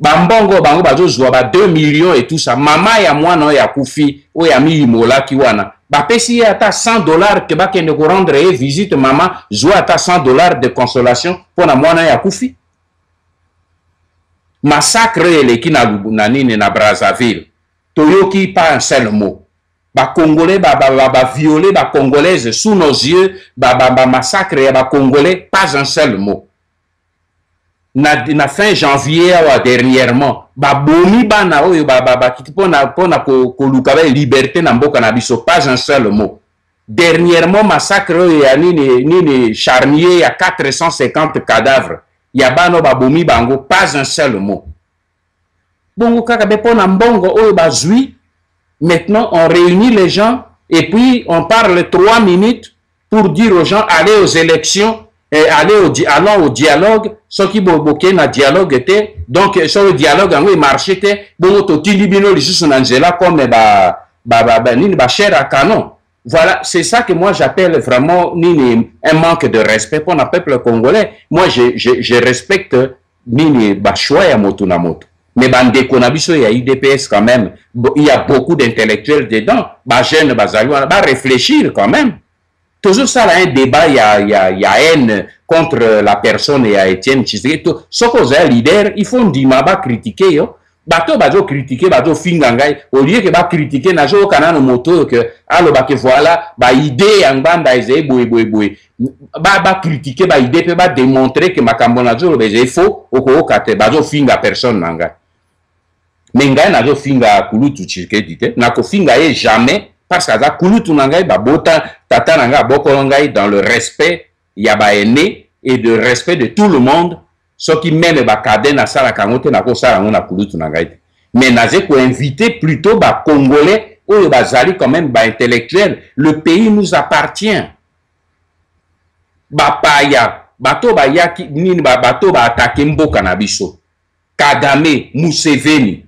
bambongo bango bazozwa ba 2 millions et tout ça mama ya mwana oyo akufi oyo ami imolaki wana bapesi ye ata 100 dollars ke bakende korendre ye visite mama zwa ata 100 dollars de consolation mpona mwana oyo akufi massacre eleki na lubu na nini na Brazzaville toyoki pas un seul mot ba congolais ba ba ba, ba violer ba congolaise sous nos yeux ba ba, ba massacre ya ba congolais pas un seul mot na, na fin janvier awa dernièrement babomi bana oyo bakiti ba, ba, pona, pona koluka ba liberté na mboka na biso pas un seul mot dernièrement massacre oyo ya nini nini charnier ya 450 cadavres ya bana babomi bango pas un seul mot bongo kaka be pona mbongo oyo bazui maintenant on réunit les gens et puis on parle 3 minutes pour dire aux gens allez aux élections eh, aller au, allons au dialogue soki bokei na dialogue te donc eh, soki dialogue yango emarche te bongo totindi bino lisusu na nzela comme ba, ba, ba, ba, nini bachaire à canon voilà c'est ça que moi j'appelle vraiment nini un manque de respect pour na peuple congolais moi je, je, je respecte nini bachoix ya motu na motu mais bandeko na biso ya idps quand même il y a beaucoup d'intellectuels dedans bajeune bazali wana baréfléchir quand même tozo sala un debat ya ya ya haine contre la personne ya Etienne Tshisekedi to soki oza leader il faut ndima ba critiquer yo bato bazo critiquer bazo finga ngai au lieu que ba critiquer nazo yoka nano moto oyo que aloba que voilà ba idée ya ngbanda ezali boye boye boye ba ba critiquer ba idée pe ba démontrer que makambo nazo loba ezali faux okoyoka te bazo finga personne na ngai mais ngai nazofinga kulutu chirkedi te nakofinga ye jamais parce que aza kulutu na ngai babota tata na ngai abokolo ngai dans le respect ya baene et de respect de tout le monde soki meme bakade nasalaka yango te nakosala yango na kulutu na ngai te mais naze koinvite plutôt bacongolais oyo bazali quand même baintellectuel le pays nous appartient bapaya bato bayaki nini bato baatake mboka na biso kagame museveni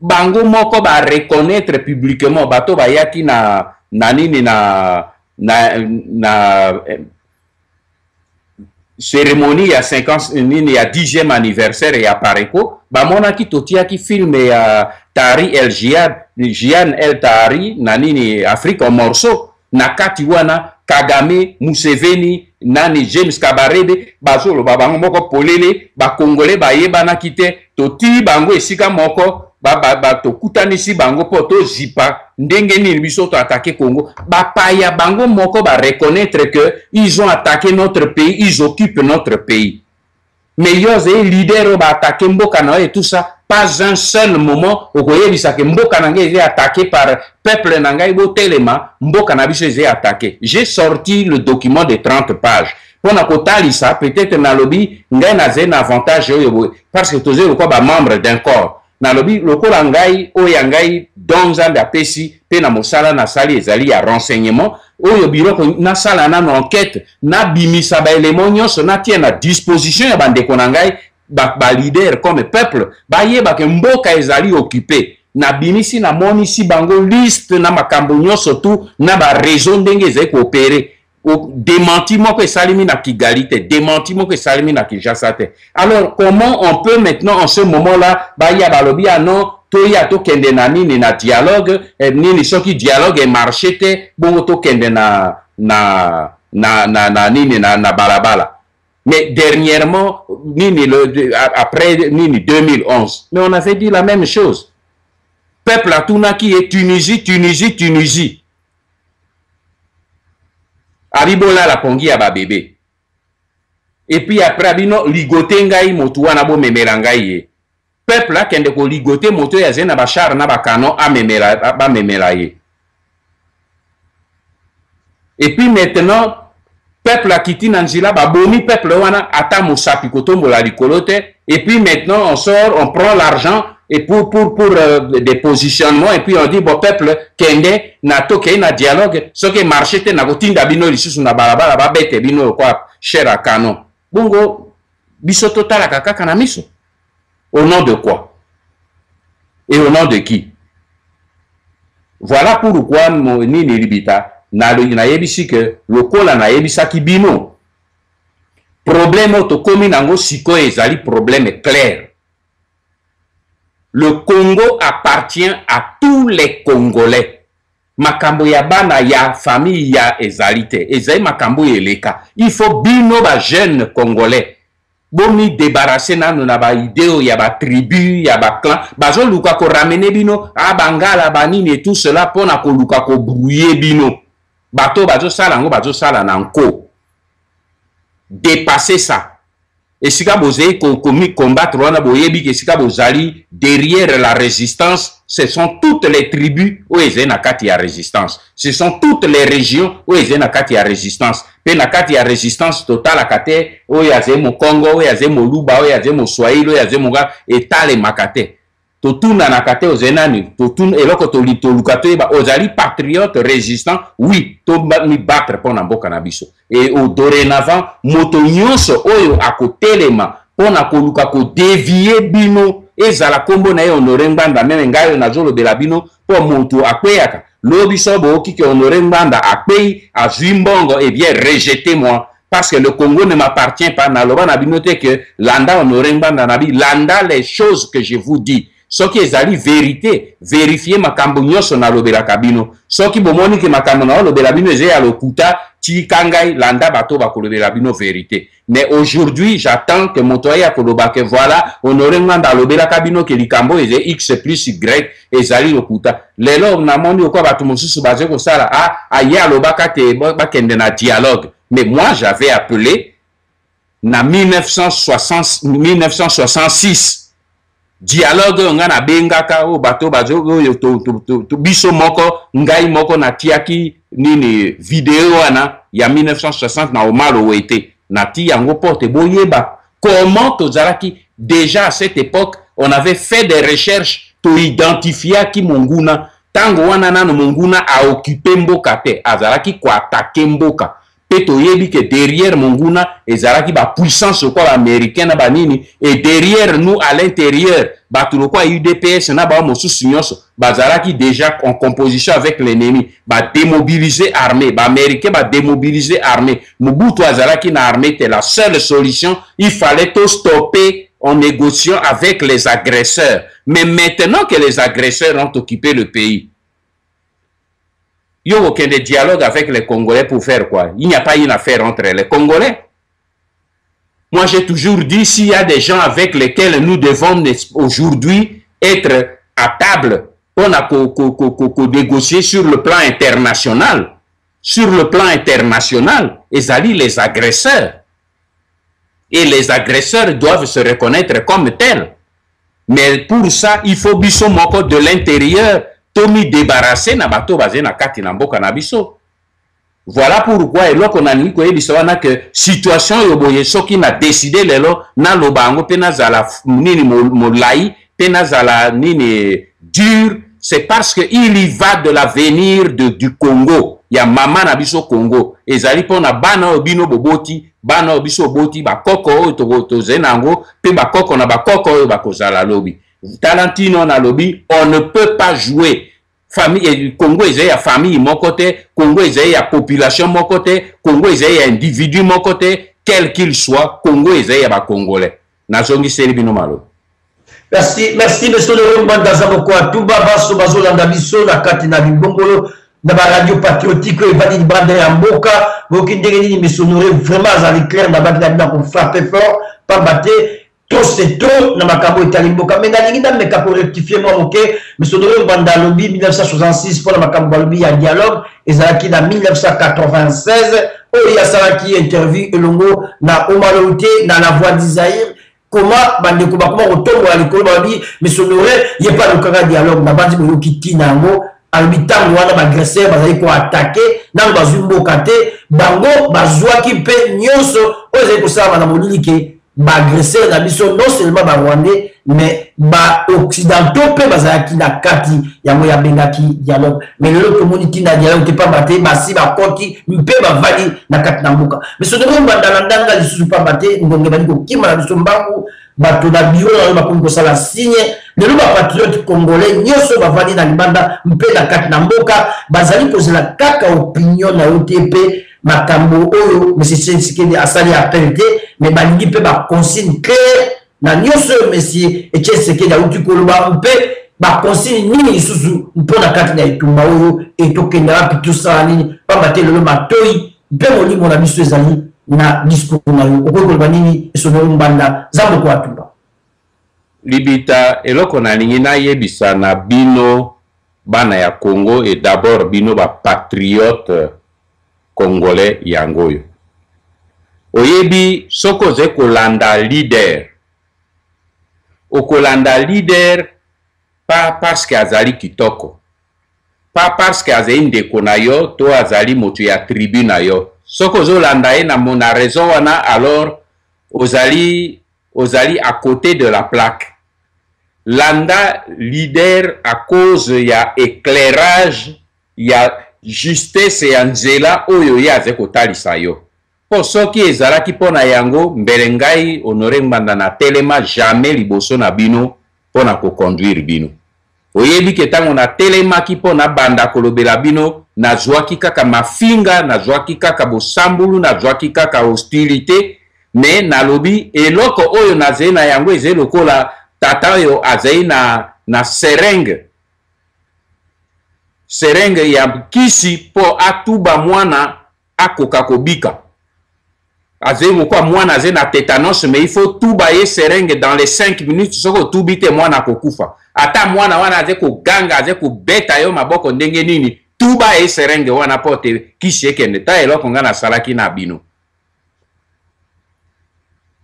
bango moko ba reconnaître publiquement bato bayaki na na nini na na na eh, cérémonie ya 50 nini ya 10e anniversaire ya Pareco bamonaki totiaki film ya Tari El Jiad Jian El Tari na nini Afrique en morceaux na kati wana kagame museveni nani james kabarebe bazoloba bango moko polele bakongole bayebanaki te totii bango esika moko ba, ba, ba, tokutanisi bango mpo tozipa ndenge nini biso toatake congo bapaya bango moko bareconnaitre que ils ont attaqué notre pays ils occupent notre pays mais yo ozali leader oyo baattaque mboka na yo et tout ça pas un seul moment okoyebisa ke mboka na ngai ezali attaqué par peuple na ngai botelema mboka na biso ezali attaqué j'ai sorti le document de 30 pages mpo na kotalisa peut-être nalobi ngai nazali na avantage oyo boye parce que tozali lokola bamembre d'un corps Nalobi lokola ngai oyo ya ngai don Nzambe apesi mpe na mosala nasali ezali ya renseignement oyo biloko nasala nano enquête nabimisa ba element nyonso natia na disposition ya bandeko na ngai ba, ba leader comme peuple bayeba ke mboka ezali occupe nabimisi namonisi bango liste na makambo nyonso tu na bareseau ndenge ezali koopere dementi moko esalemi na kigali te dementi moko esalemi na kinshasa te alors comment on peut maintenant en ce moment là baya balobi ya ah non toya tokende na nini na dialogue eh, nini soki dialogue emarche te bongo tokende na na na na, na nini na, na balabala mais dernièrement nini le, de, après nini 2011 mais on avait dit la même chose peuple atunaki ye tunisie tunisie tunisie abi bolala pongi ya ba bebe epuis apres abi no ligote ngai motu wana bomemela ngai ye peuple akende koligote moto oyo azali na bachar na bacanon amemela bamemela ye epuis maintenant peuple akiti na nzela babomi peuple wana ata mosapi kotombola likolo te et puis maintenant on sort on prend l'argent et pour, pour, pour euh, des positionnements et puis on dit bon peuple kende na tokei na dialogue soki marché te nakotinda bino lisusu na balabala babete bino lokwa cher a canon bongo biso totalaka kaka na miso Au nom de quoi? Et au nom de qui? Voilà pourquoi nini libita nayebisi que lokola nayebisaki bino problème oyo tokomi nango sikoyo ezali problème claire le congo appartient à tous les congolais makambo ya bana ya famille ya ezali te ezali makambo oyo eleka il faut bino ba jeune congolais bomi debarrasse nanu na ba idee oyo ya ba tribu ya ba clan bazoluka koramene bino a ah, bangala banini et tout cela mpo na koluka kobrouye bino bato bazosala yango bazosala na nko depasse ça esika bozali combattre wana boyebi ke esika bozali derrière la résistance ce sont toutes les tribus oyo ezali na kati ya résistance ce sont toutes les régions oyo ezali na kati ya résistance mpe na kati ya resistance totalaka te oyo azali mokongo oyo azali moluba oyo azali moswahili oyo azali moka etalemaka te totunanaka te ozali nani totun eloko toluka toyeba ozali patriote résistant oui tomibatre mpo na mboka na biso e dorénavant moto nyonso oyo akotelema mpo na koluka kodevie bino ezala nkombo na ye honore ngbanda meme ngai oyo nazolobela bino po mutu akweyaka lobi soki boyoki ke honore ngbanda akweyi azui mbongo et bien rejete moi parce que le congo ne m'appartient pas naloba na bino te ke landa honore ngbanda na bi landa les choses que je vous dis soki ezali verite verifie makambo nyonso nalobelaka bino soki bomoni ke makambo naolobela bino eza ya lokuta tika ngai landa bato bakolobela bino verite mais aujourd'hui j'attends que moto aye akoloba ke voilà honore nganda alobelaka bino ke likambo oyo eze x plus y ezali lokuta lelo namoni okwa bato mosusu bazali kosala a ah, aye alobaka te bakende na dialogue mais moi j'avais appelé na 1966 dialogue oyo ngai nabengaka oyo bato bazo oyo to, to, to, to, biso moko ngai moko natiaki nini video wana ya 1960 na omar owete nati yango mpo te boyeba comment tozalaki déjà à cette époque on avait fait des recherches toidentifiaki monguna ntango wana nano monguna aokipe mboka te azalaki koatake mboka mpe toyebi ke derrière monguna ezalaki bapuissance lokola baaméricain na banini e derrière nous à l'intérieur bato lokola udps na bao mosusu nyonso bazalaki déjà en composition avec l'ennemi bademobilise armée baaméricain bademobilise armée mobutu azalaki na armée te la seule solution il fallait to stopper en négociant avec les agresseurs mais maintenant que les agresseurs ont occupé le pays Il n'y a aucun dialogue avec les Congolais pour faire quoi Il n'y a pas une affaire entre les Congolais. Moi, j'ai toujours dit, s'il y a des gens avec lesquels nous devons aujourd'hui être à table, on a négocié négocier sur le plan international. Sur le plan international, ils allient les agresseurs. et les agresseurs doivent se reconnaître comme tels mais pour ça il faut biso moko de l'intérieur tomidebarase na bato bazali na kati na mboka na biso voilà pourquoi eloko nalingi koyebisa wana ke situation oyo boye soki na deside lelo naloba yango mpe nazala nini molai te nazala nini dur c'est parce que il y va de l'avenir de du Congo ya mama na biso Congo ezali mpo na bana oyo bino boboti bana oyo biso oboti bakoko oyo tozali na yango mpe bakoko na bakoko oyo bakozala lobi talantino nalobi on ne peut pas jouer famille eh, Congo ezali ya famille moko te Congo ezali ya population moko te Congo ezali ya individu moko te quel qu'il soit Congo ezali ya bakongolais nazongiseli bino maloba merci merci monsieur le roi mbanda aza moko atuba banso bazolanda biso na kati na libongolo na baradio patriotique oyo ebandi libanda ya mboka boyoki ndenge nini misonore vraiment azali claire na bandi na bino akofrape fort pamba te trop c'est trop na makambo etali mboka me nalingi nameka korectifie mwa moke misonore mbanda alobi 1966 mpo na makambo balobi ya dialogue ezalaki na 1996 oyo asalaki interview elongo na omaloute na la voix du zaire koma bandeko bakoma kotombola likolo balobi misonore ye mpe alukaka dialogue na banzi boyoki ntina yango alobi ntango wana bagresseur bazali koatake nano bazwi mboka te bango bazwaki mpe nyonso oyo ezali kosalama na molili ke ba agresseurs na biso non seulement ba rwandais mais ba occidentaux mpe bazalaki na kati yango yabengaki dialogue mais lelo tomoni ntina ya dialogue te mpamba te basi bakoti mpe bavandi na kati na mboka mais soki tokomi bandalandanga lisusu mpamba te ndongo ebandi kokima na biso mbangu bato na biro na yo bakomi kosala signe lelo bapatriote congolais nyonso bavandi na libanda mpe na kati na mboka bazali kozela kaka opinion na yo te mpe makambo oyo monsieur tshisekedi asali appel te mais balingi mpe baconsigne claire na nyonso oyo monsieur tshisekedi auti koloba mpe baconsigne nini lisusu mpo na kati na etumba oyo etokende wapi tosala nini mpamba te lelo matoi mpe molimo na biso ezali na discours na yo okoki koloba nini esonoli mbanda zambo koatumba libita eloko nalingi nayebisa na bino bana ya congo e d'abord bino bapatriote congolais yango oyo oyebi soki ozali kolanda leader okolanda leader pa parce que azali kitoko pa parce que azali ndeko na yo to azali moto ya tribu na yo soki ozolanda ye na mona raison wana alors ozali ozali à côté de la plaque landa leader à cause ya éclairage ya justesse ya nzela oyo ye azali kotalisa yo mpo soki ezalaki mpo na yango mbele ngai honore ngbanda natelema jamais liboso na bino mpo na koconduire bino oyebi ke ntango natelemaki mpo nabanda kolobela bino nazwaki kaka mafinga nazwaki kaka bosambulu nazwaki kaka hostilité me nalobi eloko oyo nazali na yango ezali lokola tata oyo azali na, na serenge serenge ya kisi po atuba mwana akoka kobika aze lokola mwana aze na tetanos mais il faut tuba ye serenge dans les 5 minutes soki otubi te mwana akokufa ata mwana wana aze koganga aze kobeta yo maboko ndenge nini tuba ye serenge wana po te kisi ekende ta eloko ngai nasalaki na bino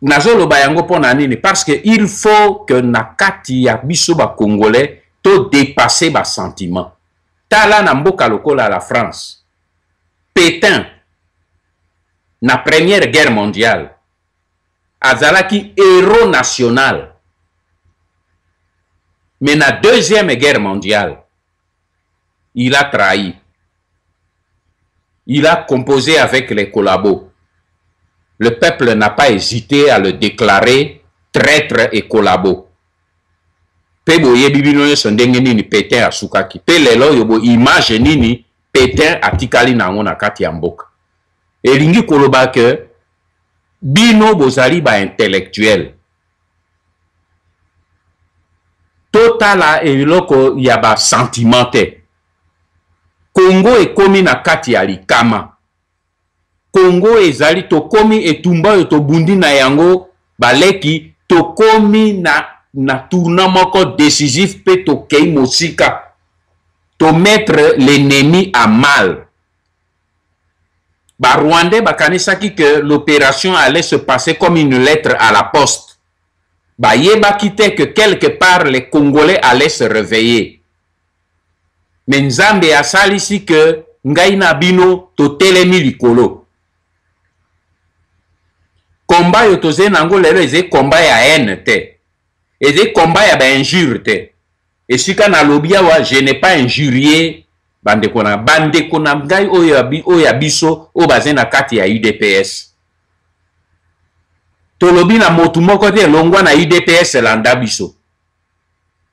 nazoloba yango mpo na nini parce que il faut que na kati ya biso bacongolais to dépasse basentiment tala na mboka lokola la france pétain na première guerre mondiale azalaki héros national mais na deuxième guerre mondiale il a trahi il a composé avec les collabos le peuple n'a pas hésité à le déclarer traitre et collabo mpe boyebi bino nyonso ndenge nini petin asukaki mpe lelo oyo bo image nini petin atikali na yango na kati ya mboka elingi koloba ke bino bozali baintellectuel totala eloko ya ba sentiment te congo ekomi na kati ya likama congo ezali tokomi etumba oyo tobundi na yango baleki tokomi na na tourna moko décisif mpe tokei mosika tomettre l'ennemi à mal ba rwandais bakanisaki que l'opération allait se passer comme une lettre à la poste bayebaki te que quelque part les congolais allaient se réveiller mais nzambe asalisi que ngai na bino totelemi likolo komba oyo tozali na yango lelo ezali komba ya haine te ezali komba ya bainjure te Esika na lobi awa je n'ai pas injurier bandeko na bandeko na ngai oyo oyo ya biso oyo bazali na kati ya udps tolobi na motu moko te longwa na udps elanda biso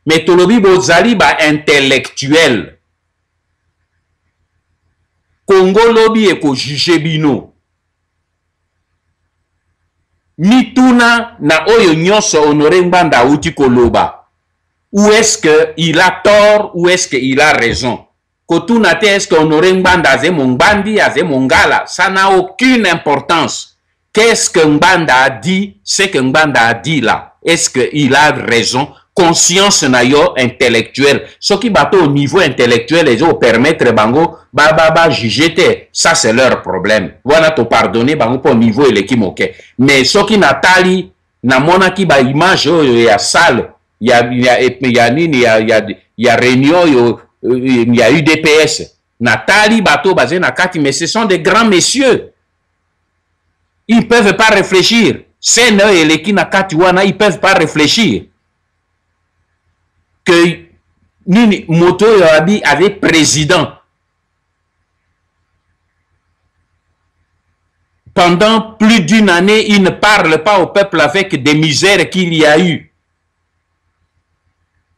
me tolobi bozali baintellectuel kongo lobi ekojuge bino Mituna na oyo nyonso Honore Ngbanda awuti koloba, ou est-ce que il a tort ou est-ce que il a raison? Kotuna te est-ce que Honore Ngbanda aze Mongbandi, aze Mongala, ça n'a aucune importance. Qu'est-ce que Ngbanda a dit, ce que Ngbanda a dit là, est-ce que il a raison conscience na yo intellectuelle soki bato au niveau intellectuel ezo permettre bango ba ba ba juger te ça c'est leur problème wana to pardonner bango po niveau eleki moke mais soki natali namonaki ba image oyo ya salle ya ya, ya nini ya ya, ya réunion oyo ya UDPS Nathalie Bato Bazé Nakati, mais ce sont des grands messieurs. Ils ne peuvent pas réfléchir. Sene et Leki Wana, ils ne peuvent pas réfléchir. Que Nini Moto Yorabi avait président. Pendant plus d'une année, il ne parle pas au peuple avec des misères qu'il y a eu.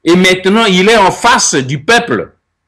Et maintenant, il est en face du peuple.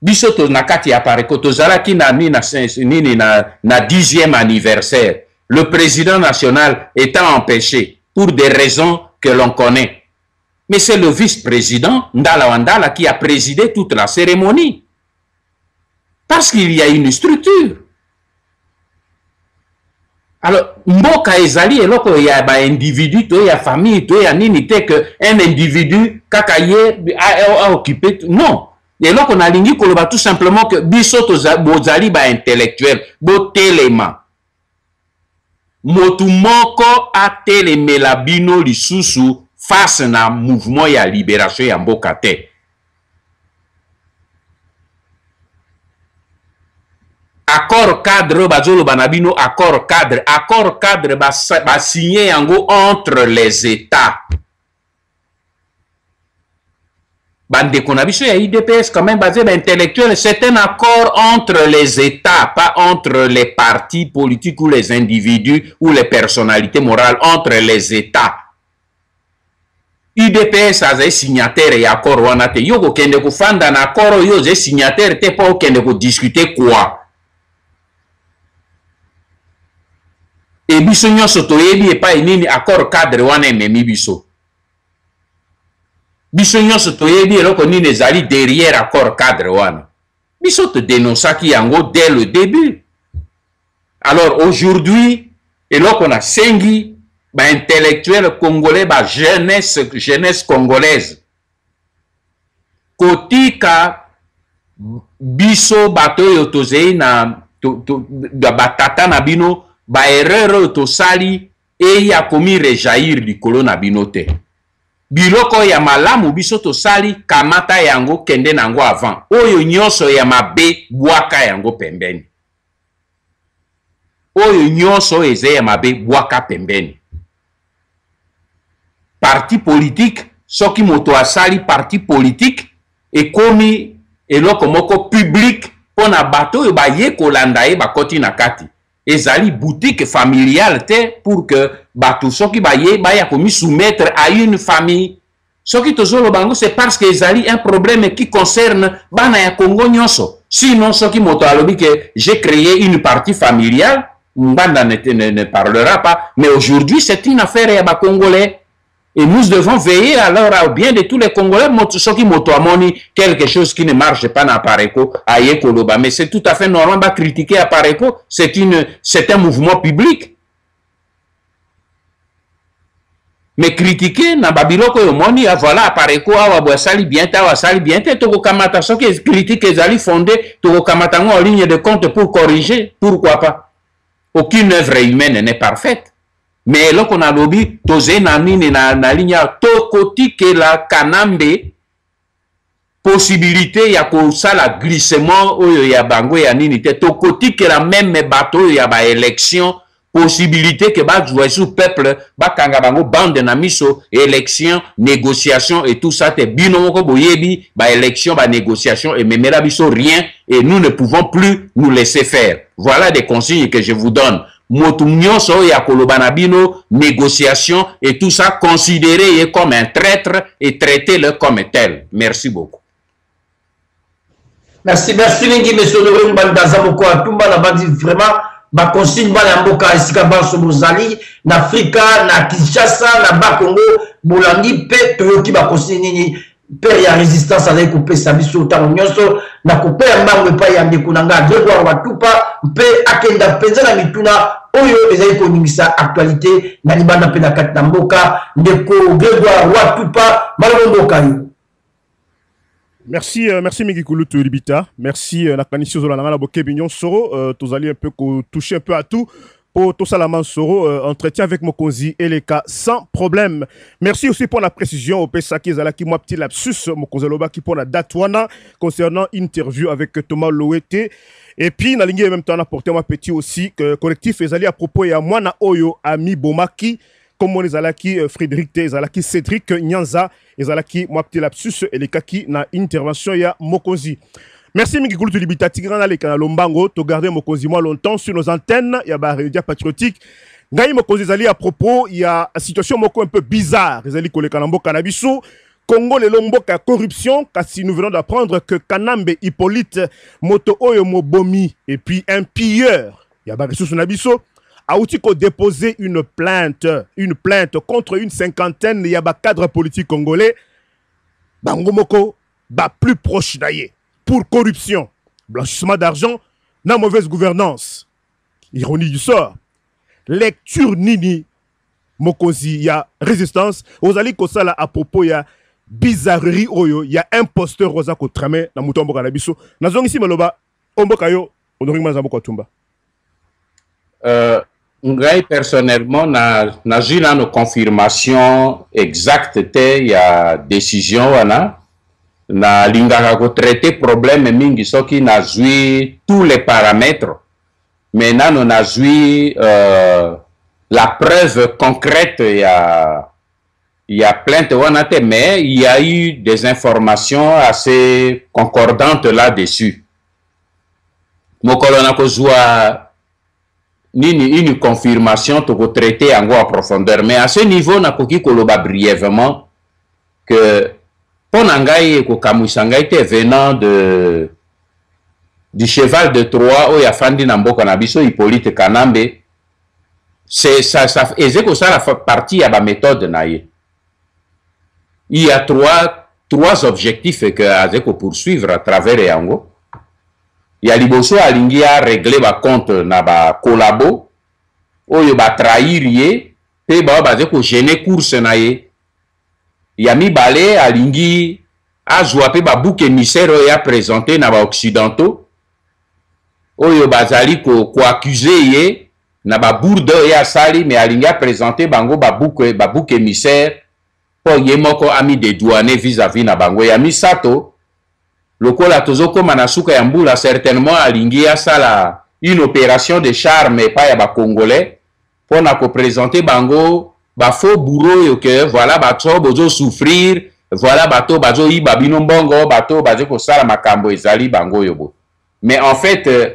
biso na kati ya pareko na nini na, na 10e anniversaire le président national étant empêché pour des raisons que l'on connaît mais c'est le vice-président Ndala Wandala qui a présidé toute la cérémonie parce qu'il y a une structure alors mboka ezali eloko ya ba individu to ya famille to ya nini te que un individu kaka ye aoccupe non eloko nalingi koloba tout simplement que biso bozali ba intellectuel botelema motu moko atelemela bino lisusu face na mouvement ya liberation ya mboka te accord cadre oyo bazoloba na bino accord cadre accord cadre basigne yango entre les états bandeko na biso ya idps quand même baza baintellectuel c'est un accord entre les états pas entre les partis politiques ou les individus ou les personnalités morales entre les états udps azali signataire ya accord wana te yo kokende kofanda na accord oyo ozali signataire te mpo okende kodiscute kua e biso nyonso toyebi epai nini accord cadre wana ememi biso biso nyonso toyebi eloko nini ezali derrière accord cadre wana biso todenosaki yango dès le début alors aujourd'hui eloko na sengi ba intellectuel congolais ba jeunesse jeunesse congolaise kotika biso bato oyo tozei na to, to, batata na bino baerreur oyo tosali eya komirejaire likolo na bino te biloko ya malamu biso tosali kamata yango kende na yango avant oyo nyonso ya mabe bwaka yango pembeni Oyo nionso oyo eza ya mabe bwaka pembeni. Parti politique soki moto asali parti politique ekomi eloko moko publique pona bato oyo baye kolanda ye bakoti na kati. Ezali boutique familiale te pour que bato soki baye baya komi soumettre à une famille. soki tozoloba yango c'est parce que ezali un problème qui concerne bana ya kongo nyonso sinon soki moto alobi ke j'ai créé une partie familiale ngbanda ne, ne, ne parlera pas mais aujourd'hui c'est une affaire ya bakongolais Et nous devons veiller alors au bien de tous les Congolais. moto moni quelque chose qui ne marche pas dans Pareko, à Mais c'est tout à fait normal de critiquer à Pareko. C'est un mouvement public. me kritike na babiloko oyo omoni ya voilà apareko awa boye asali bien te awa asali bien te tokokamata soki kritike ezali fonde tokokamata yango en ligne de compte pour corriger pourquoi pas aucune œuvre humaine n'est parfaite me eloko nalobi tozei na nini na, na ligne awa tokotikela kanambe possibilité ya kosala glissement oyo ya bango ya nini te tokotikela meme bato oyo ya baélection possibilité ke bazwa esu peuple bakanga bango bande na miso élection négociation et tout ça te bino moko boyebi baélection banégociation ememela biso rien et nous ne pouvons plus nous laisser faire voilà des consignes que je vous donne moto nyonso oyo akoloba na bino négociation et tout ça considérez ye comme un traître et traitez le comme tel merci beaucoup merci merci mingi monsieur honore mbanda aza moko atumba na bandi vraiment baconsigne bana ya mboka esika banso bozali na afrika na kinshasa na bakongo bolangi mpe toyoki baconsigne nini père ya resistance azali kopesa biso ntango nyonso na kopela mbango epai ya ndeko na ngai gregoire watupa mpe akenda mpenza na mituna oyo ezali koningisa actualité na libanda mpe na kati na mboka ndeko gregoire watupa malongo mboka yo Merci, euh, merci Miki Kulutu Libita. Merci, euh, nakanisi ozolanda nga na bokebi nyonso. Euh, tozali un peu ko toucher un peu à tout. pour tout ça la mansoro euh, entretien avec mokonzi et les cas sans problème merci aussi pour la précision au pesaki ezalaki moi petit lapsus mokonzi alobaki pour la date wana concernant interview avec Thomas Loete et puis na lingi en même temps apporter moi petit aussi que collectif ezali à propos ya mwana oyo ami bomaki kombo ezalaki euh, Frédéric te ezalaki Cédric Nyanza ezalaki mwa petit lapsus elekaki na intervention ya mokonzi Merci mingi kulutu libita tikanga na leka na lombango to garder mokonzi moi longtemps sur nos antennes ya ba radio patriotique ngai mokonzi ezali à propos ya situation moko un peu bizarre ezali koleka na mboka na biso Congo le lomboka corruption si nous venons d'apprendre que Kanambe Hippolyte moto oyo mobomi et puis un pilleur ya ba ressources na biso auti ko déposer une plainte une plainte contre une cinquantaine ya ba cadres politiques congolais bango moko ba plus proche na ye pour corruption blanchissement d'argent na mauvaise gouvernance ironie du sort lecture nini mokonzi ya résistance ozali kosala à propos ya bizarrerie oyo ya imposteur oza kotrame na moto ya mboka na biso nazongisi maloba o mboka yo Honoré Ngbanza Boko Atumba euh, ngai personnellement na nazwi nano confirmation exacte te ya décision wana nalingaka kotraite problème mingi soki nazwi tous les paramètres mais nano nazwi euh, la preuve concrète ya Il y a plainte wana te mais il y a eu des informations assez concordantes là-dessus. Mokolo na kozua nini une confirmation toko traiter yango en profondeur mais à ce niveau nakoki koloba brièvement que mpo na ngai ekokamwisa ngai te venant de du cheval de Troie oyo afandi na mboka na biso Hippolyte Kanambe c'est ça ça eze ko sala partie ya ba méthode na ye il y a trois trois objectifs que aze ko poursuivre à travers yango ya liboso alingi a régler ba compte na ba collabo oyo ba trahir ye pe ba baze ko gêner course na ye Ya mibale alingi azua pe ba bouc emissaire oyo a presenter na ba occidentaux oyo bazali ko accuse ye na ba bourde oyo ye asali mais alingi a presenter bango ba bouc ba bouc emissaire po ye moko a mi dedouaner vis a vis na bango. Ya misato lokola tozo koma na suka ya mbula certainement alingi asala une operation de charme epai ya ba congolais mpo na ko presenter bango ba faux bourreau oyo que voilà bato bozo souffrir voilà bato bazo yiba bino mbongo bato bazo kosala makambo ezali bango oyo bo mais en fait euh,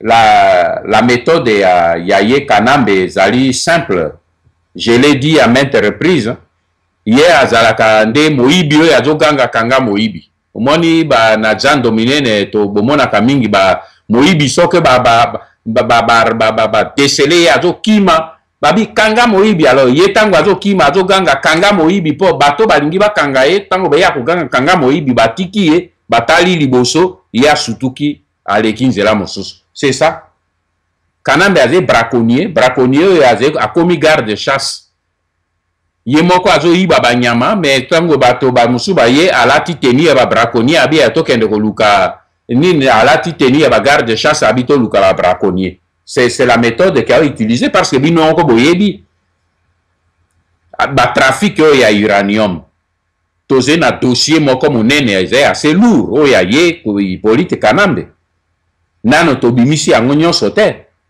la, la méthode ya, ya ye kanambe ezali simple je l'ai dit à maintes reprises ye azalaka nde moyibi oyo azogangaka nga moyibi omoni ba na jando minene to bomonaka mingi ba moyibi soki ba ba ba ba ba ba ba ba desele ye azokima babi kanga moyibi alors ye ntango azokima azoganga kanga moyibi mpo bato balingi bakanga ye ntango beye akoganga kanga moyibi batiki ye batali liboso ye asutuki aleki nzela mosusu c'est ça kanambe aze braconnier braconnier oyo akomi garde chasse ye moko azoyiba banyama me ntango bato bamosusu baye alati teni ya babraconnier abi ya tokende koluka nini alati teni ya bagarde de chasse abi toluka babraconnier c'est la méthode ke autilise parce que bino moko boyebi batrafic oyo ya uranium toze na dossier moko monene eza ya se lour oyo ya ye hipolite kanambe nano tobimisi yango nyonso te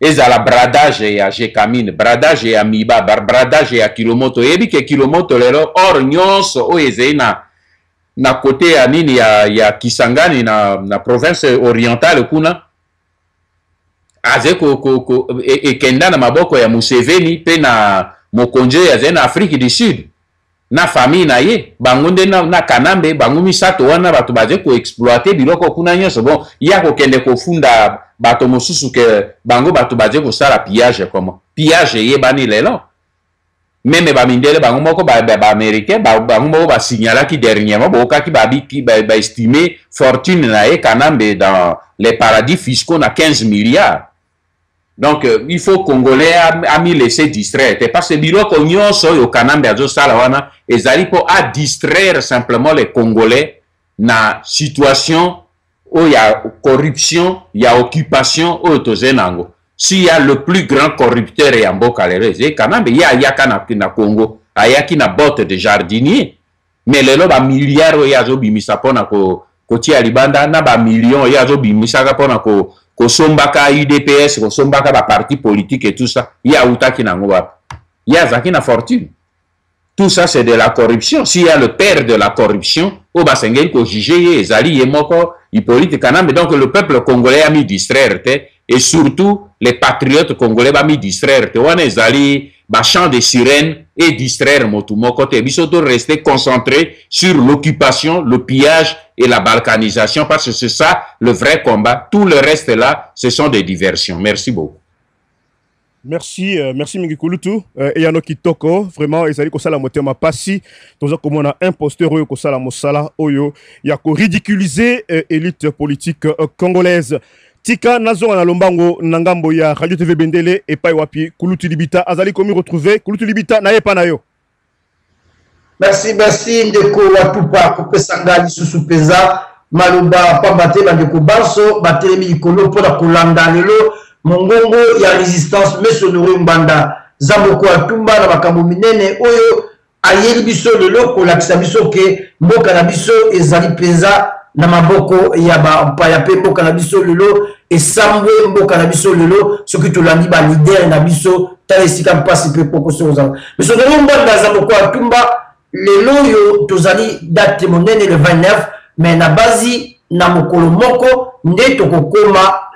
ezala bradage ya Gecamine, bradage ya Miba, bradage ya Kilomoto. Oyebi ke Kilomoto lelo or nyonso oyo ezali na na kote ya nini ya, ya Kisangani na, na province orientale kuna aze ko, ko, ko, e, ekenda na maboko ya Museveni pe na mokonzi oyo azali na Afrique du Sud. na famille na ye bango nde na, na kanambe bango misato wana bato baze koexploite biloko kuna nyonso bon ye akokende kofunda bato mosusu ke bango bato baze kosala pillage comment pillage eyebani lelo meme bamindele bango moko baaméricain ba, ba, ba bango moko basignalaki dernièrement bookaki baestime ba, ba fortune na ye kanambe dans les paradis fiscaux na 15 milliards donc euh, il faut congolais ami laisser distraire te parce que biloko nyonso oyo kanambe azosala wana ezali mpo adistraire simplement les congolais na situation oyo ya corruption ya occupation oyo tozali na yango si ya le plus grand corrupteur ya mboka lelo ezali kanambe ye ayaka na, na congo ayaki na botte de jardinier me lelo ba milliard oyo ye azobimisa mpona ko, kotia libanda na ba million ye azobimisaka mpona ko, kosombaka udps kosombaka ba parti politique et tout ça ye awutaki na yango wapi ye azalaki na fortune tout ça c'est de la corruption si ya le père de la corruption oyo basengeli kojuge ye ezali ye moko hippolyte kanambe donc le peuple congolais ami distraire te et surtout les patriotes congolais bami distraire te wana ezali bachamp de sirène et distraire motumo kote biso to rester concentré sur l'occupation le pillage et la balkanisation parce que c'est ça le vrai combat tout le reste là ce sont des diversions merci beaucoup Merci, euh, merci mingi kulutu euh, eyano kitoko vraiment ezali kosala motema pasi toza komona imposteur oyo kosala mosala oyo ya ko ridiculiser euh, élite politique euh, congolaise tika nazonga na lombango na ngambo ya radio tv bendele epai wapi kulutu libita azali komi retrouver kulutu libita na ye epai na yo merci merci ndeko watupa kopesa ngai lisusu mpenza maloba mpamba te bandeko banso batelemi likolo mpo na kolanda lelo mongongo ya resistance mesonore ngbanda zamboko atumba na makambo minene oyo ayeli biso lelo kolakisa biso ke mboka na biso ezali mpenza na maboko ya bampaya mpe mboka na biso lelo esambwe mboka na biso lelo soki tolandi balidere na biso tala esika mpasi mpe kpokoso kozala biso tozali ombanda aza moko ya tumba lelo oyo tozali date monene le 29 mai na bazi na mokolo moko nde tokokoma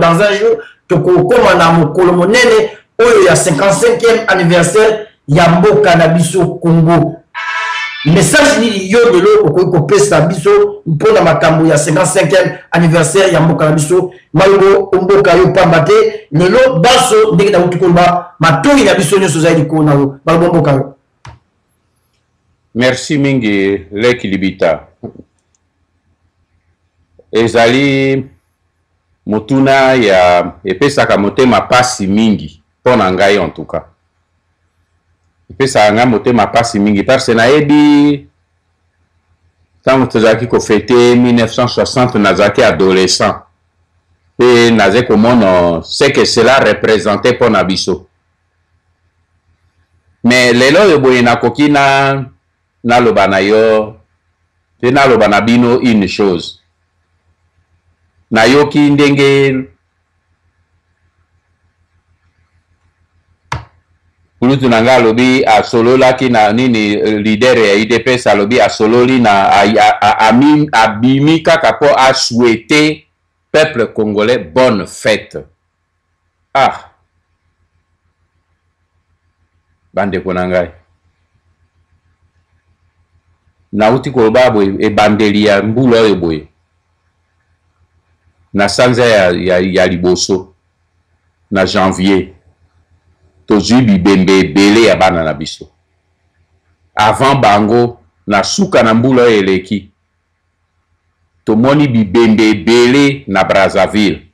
dans un jour tokokoma na mokolo monene oyo ya 55e anniversaire ya mboka na biso Congo. Message nini yo lelo okoki kopesa biso mpo na makambo ya 55e anniversaire ya mboka na biso malongo mboka yo pamba te lelo banso ndenge nauti koloba matoi na biso nyonso ozali likolo na yo malongo mboka yo merci mingi leki libita ezali motuna ya epesaka motema mpasi mingi mpo na ngai en tout cas epesaka ngai motema mpasi mingi parce nayebi ntango tozalaki kofete 1960 nazalaki adolescent mpe nazali komona ce que cela représente mpo na biso me lelo oyo boye nakoki na naloba na yo mpe naloba na bino une chose nayoki ndenge kulutu na ngai alobi asololaki na nini euh, leader ya udps alobi asololi na abimi kaka mpo asouete peuple congolais bonne fête ah bandeko na ngai nauti koloba boye ebandeli ya mbula oyo boye na sanza ya, ya, ya liboso na janvier tozwi bibembe ebele ya bana na biso avant bango na suka na mbula oyo eleki tomoni bibembe ebele na brazzaville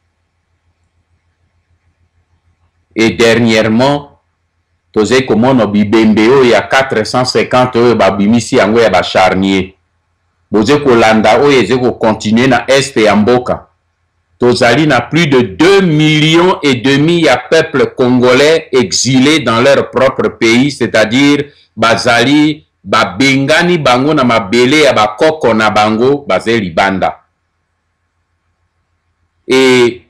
et dernièrement tozali komona bibembe oyo ya 450 oyo babimisi yango ya bacharnier Boze kolanda oyo eze ko continuer na Est ya mboka. Tozali na plus de deux millions et demi ya peuple congolais exiles dans leur propre pays, c'est-à-dire bazali babengani bango na mabele ya ba koko na bango baze libanda. et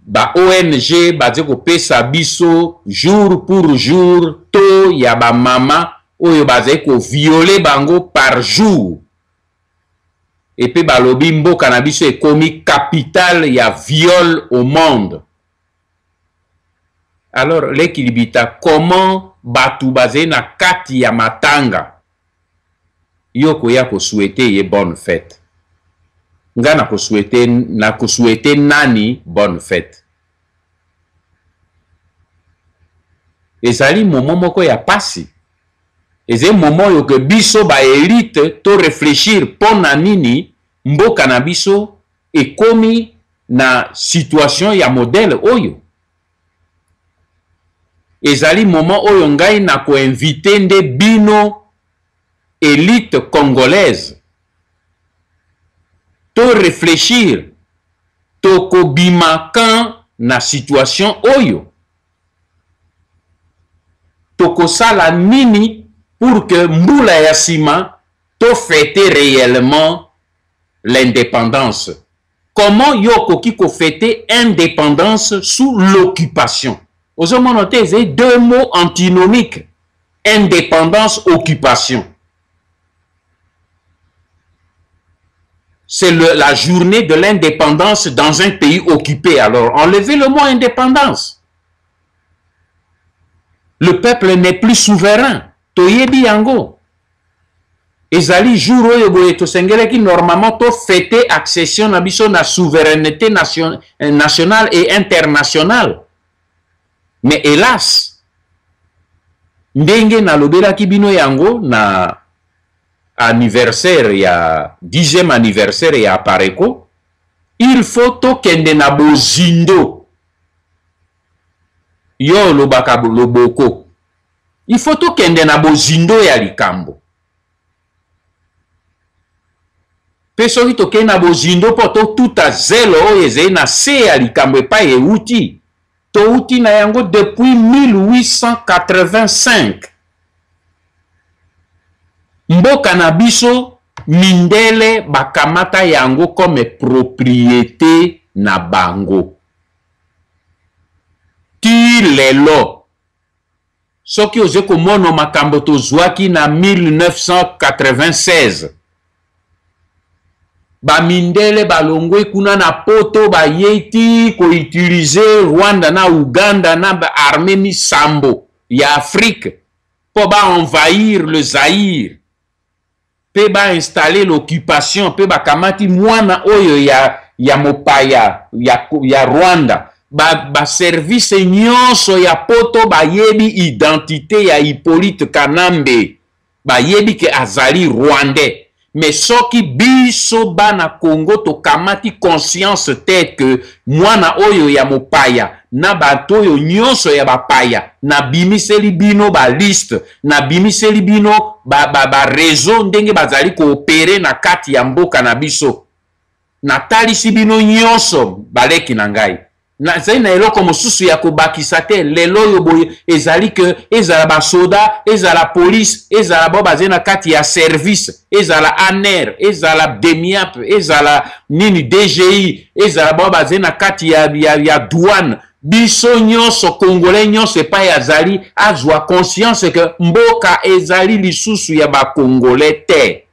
ba ONG baze kopesa biso jour pour jour taux ya ba mama oyo bazali ko violer bango par jour epe balobi mboka na biso ekomi capitale ya viol au monde alors leki libita comment batu bazali na kati ya matanga yo okoya ko souhaiter ye bonne fete nga na ko souhaiter na ko souhaiter nani bonne fete ezali momo moko ya pasi ezali momo oyo ke biso ba elite to reflechir mpo na nini mboka na biso ekomi na situation ya modele oyo ezali moment oyo ngai na ko invite nde bino elite congolaise to reflechir toko bima quand na situation oyo toko sala nini pour que mbula ya sima to fete reellement l'independance Comment Yoko Kiko fête indépendance sous l'occupation Vous ces deux mots antinomiques. Indépendance, occupation. C'est la journée de l'indépendance dans un pays occupé. Alors, enlevez le mot indépendance. Le peuple n'est plus souverain. toyebi yango ezali jour oyo boye tosengelaki normalement to fete accession na biso na souveraineté nation, eh, nationale et internationale mais hélas ndenge nalobelaki bino yango na anniversaire ya 10e anniversaire ya apareco il faut tokende na bozindo yo olobaka loboko Il faut tokende na bozindo ya likambo. Mpe soki tokei na bozindo mpo totuta zelo oyo ezali na se ya likambo epai euti, touti na yango depuis 1885. Mboka na biso, mindele bakamata yango comme propriete na bango. Tii lelo. soki oze komono makambo tozwaki na 1996 bamindele balongwe kuna na poto bayei ti koutilize rwanda na uganda na baarme misambo ya afrike mpo baenvahir le zaire mpe ba installer l'occupation mpe bakamati mwana oyo ya, ya mopaya ya, ya Rwanda ba, ba service nyonso ya poto bayebi identite ya Hippolyte Kanambe bayebi ke azali rwandais me soki biso bana Congo tokamati conscience te ke mwana oyo ya mopaya na bato oyo nyonso ya bapaya nabimiseli bino baliste nabimiseli bino barezo ba, ba ndenge bazali koopere na kati ya mboka na biso natalisi bino nyonso baleki na ngai nazali na eloko mosusu ya kobakisa te lelo oyo boye ezali ke ezala basoda ezala polise ezala bao bazali na kati ya service ezala aner ezala demiap ezala nini dgi ezala bao bazali na kati ya, ya, ya douane biso nyonso congolais nyonso epai azali azwa conscience ke mboka ezali lisusu ya ba congolais te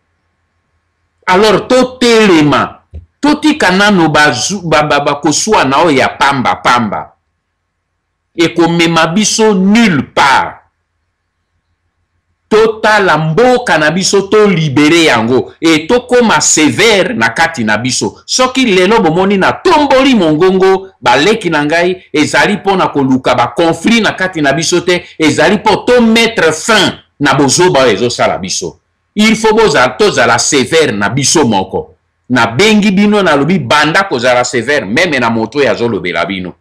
alors totelema totika nano bakoswana ba, ba, oyo ya pamba pamba ekomema biso nulle part totala mboka na biso to libere yango e tokoma severe na kati na biso soki lelo bomoni na tomboli mongongo baleki na ngai ezali mpo na koluka baconflit na kati na biso te ezali mpo to mettre fin na bozoba oyo ezosala biso il faut bozala tozala severe na biso moko nabengi bino nalobi banda kozala severe meme na moto oyo azolobela bino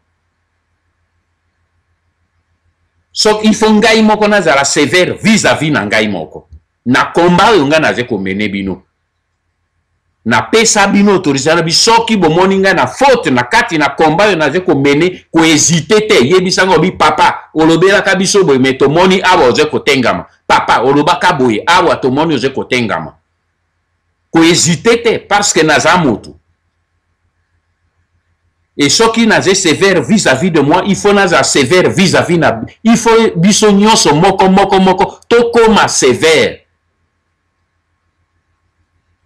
so il faut ngai moko nazala sévère vis-à-vis na ngai moko na combat oyo ngai naza komene bino napesa bino autorisation na bi soki bomoni ngai na faute na kati na combat oyo naza komene kohésite te yebisa ngai obi papa olobelaka biso boye me tomoni awa oza kotengama papa olobaka boye awa tomoni oza kotengama ko hesiter te parce que naza motu et soki naza sévère vis-à-vis de moi il faut naza sévère vis-à-vis na il faut biso nyonso moko moko moko tokoma sévère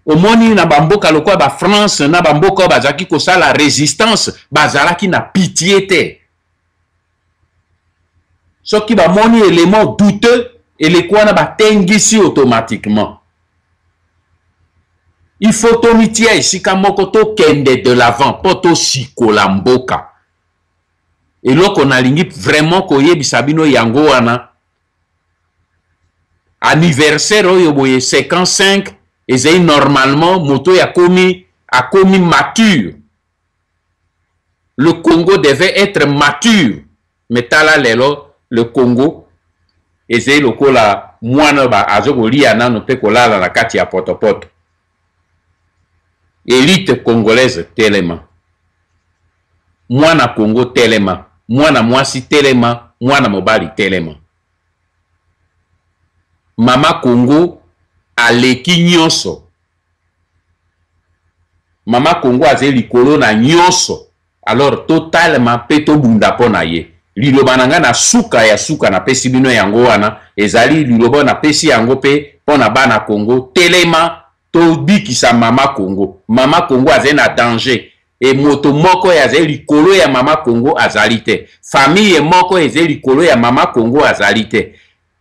omoni na bamboka lokola bafrance na bamboka oyo bazalaki kosala résistance bazalaki na pitie te soki bamoni element douteux eleko wana batengisi automatiquement il faut tomitia esika moko tokende de l'avant mpo tosikola mboka eloko nalingi vraiment koyebisa bino yango wana anniversaire oyo boye 55 ezali normalement moto oyo akomi akomi mature le congo devait etre mature me tala lelo le congo ezali lokola mwana oyo azo koliya nanu mpe kolala na kati ya potopoto elite congolaise telema mwana congo telema mwana mwasi telema mwana mobali telema mama congo aleki nionso Mama Kongo azali likolo na nyonso, alors totalema mpe tobunda mpo na ye. Liloba na ngai na suka ya suka napesi bino yango wana, ezali liloba oyo napesi yango mpe mpo na bana Kongo, telema tobikisa Mama Kongo. Mama Kongo azali na danger et moto moko oyo azali likolo ya Mama Kongo azali te. Famille moko oyo ezali likolo ya Mama Kongo azali te.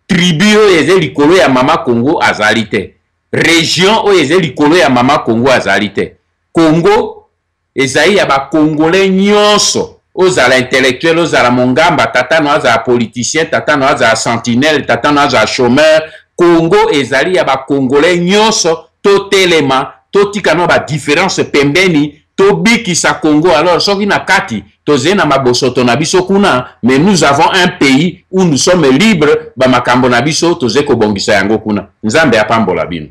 Tribu oyo ezali likolo ya Mama Kongo azali te. region oyo ezali likolo ya mama congo azali te congo ezali ya ba congolais nyonso ozala intellectuel ozala mongamba tata no azala politicien tata no azala sentinelle tata no azala chômeur congo ezali ya ba congolais nyonso totelema totika no ba difference pembeni tobikisa Congo alors soki na kati tozali na mabosoto na biso kuna mais nous avons un pays où nous sommes libres ba makambo na biso tozali kobongisa yango kuna nzambe apambola bino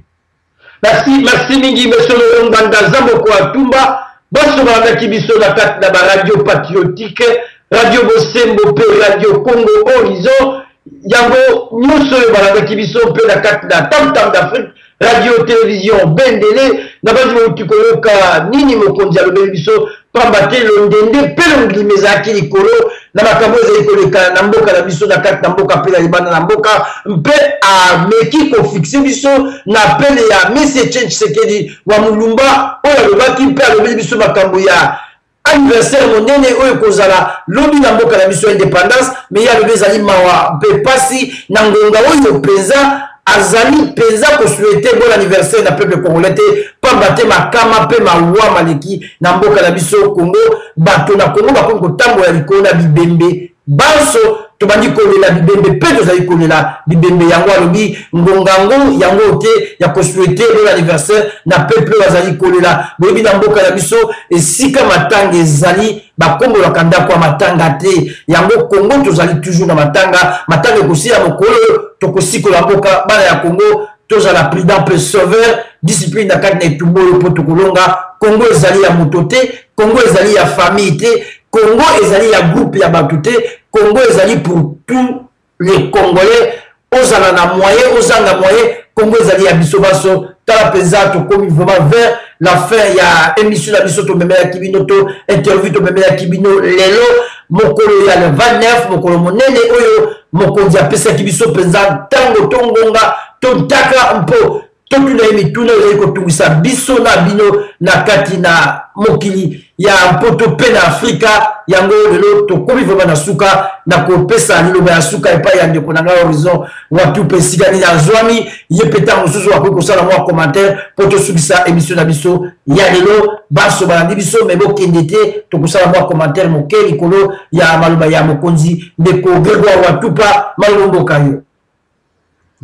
merci merci mingi monsieur le nganda zamboko atumba basobanaki biso na kati na baradio patriotique radio bosembo mpe radio congo horizon yango nyonso oyo balakaki biso mpe na kati na tamtam d'afrique Radio Television Bendele, nabanzi bowuti koyoka nini mokonzi alobeli biso, pamba te londende mpe londima ezalaki likolo na makambo oyo ezali koleka na mboka na biso, na kati na mboka mpe na libanda na mboka, mpe ameki kofixe biso na pene ya Mese Etienne Tshisekedi wa Mulumba, oyo alobaki mpe alobeli biso makambo ya. anniversaire monene oyo ekozala lobi na mboka na biso ya independance me ye alobi ezali mawa mpe mpasi na ngonga oyo mpenza azali mpenza kosuete bon anniversaire na peuple congolais te mpamba te makama mpe mawa maleki na mboka na biso congo bato na congo bakomi kotambola likolo na bibembe Banso tobandi kolela bibembe mpe tozali kolela bibembe yango, alobi ngonga yango yango oyo te ya ko souhaiter bon anniversaire na peuple oyo azali kolela. Boyebi na mboka na biso esika matanga ezali bakombolaka ndako ya matanga te, yango Congo tozali toujours na matanga, matanga ekosila mokolo oyo tokosikola mboka. Bana ya Congo tozala prudent mpe sauveur discipline na kati na etumba oyo mpo tokolonga. Congo ezali ya moto te, Congo ezali ya famille te, Congo ezali ya groupe ya bato te, Congo ezali pour tout les Congolais, ozala na moyen, ozanga moyen, Congo ezali ya biso banso, tala mpenza tokomi vraiment vers la fin ya émission na biso tomemelaki bino to interview tomemelaki bino lelo mokolo ya le 29 mokolo monene oyo mokonzi apesaki biso mpenza ntango to ngonga to ntaka mpo totuna ye mituna ezali kotungisa biso na bino na kati na mokili ya mpoto mpe na afrika yango lelo tokomi vraimen na suka na kopesa liloba ya suka epai ya ndeko na ngai horizon watu mpe esika nini azwami ye mpe ntango mosusu akoki kosala mwa commentaire mpo tosukisa emission na biso ya lelo banso balandi biso me bokende te tokosala mwa commentaire moke likolo ya maloba ya mokonzi ndeko gregoire watupa malomboka yo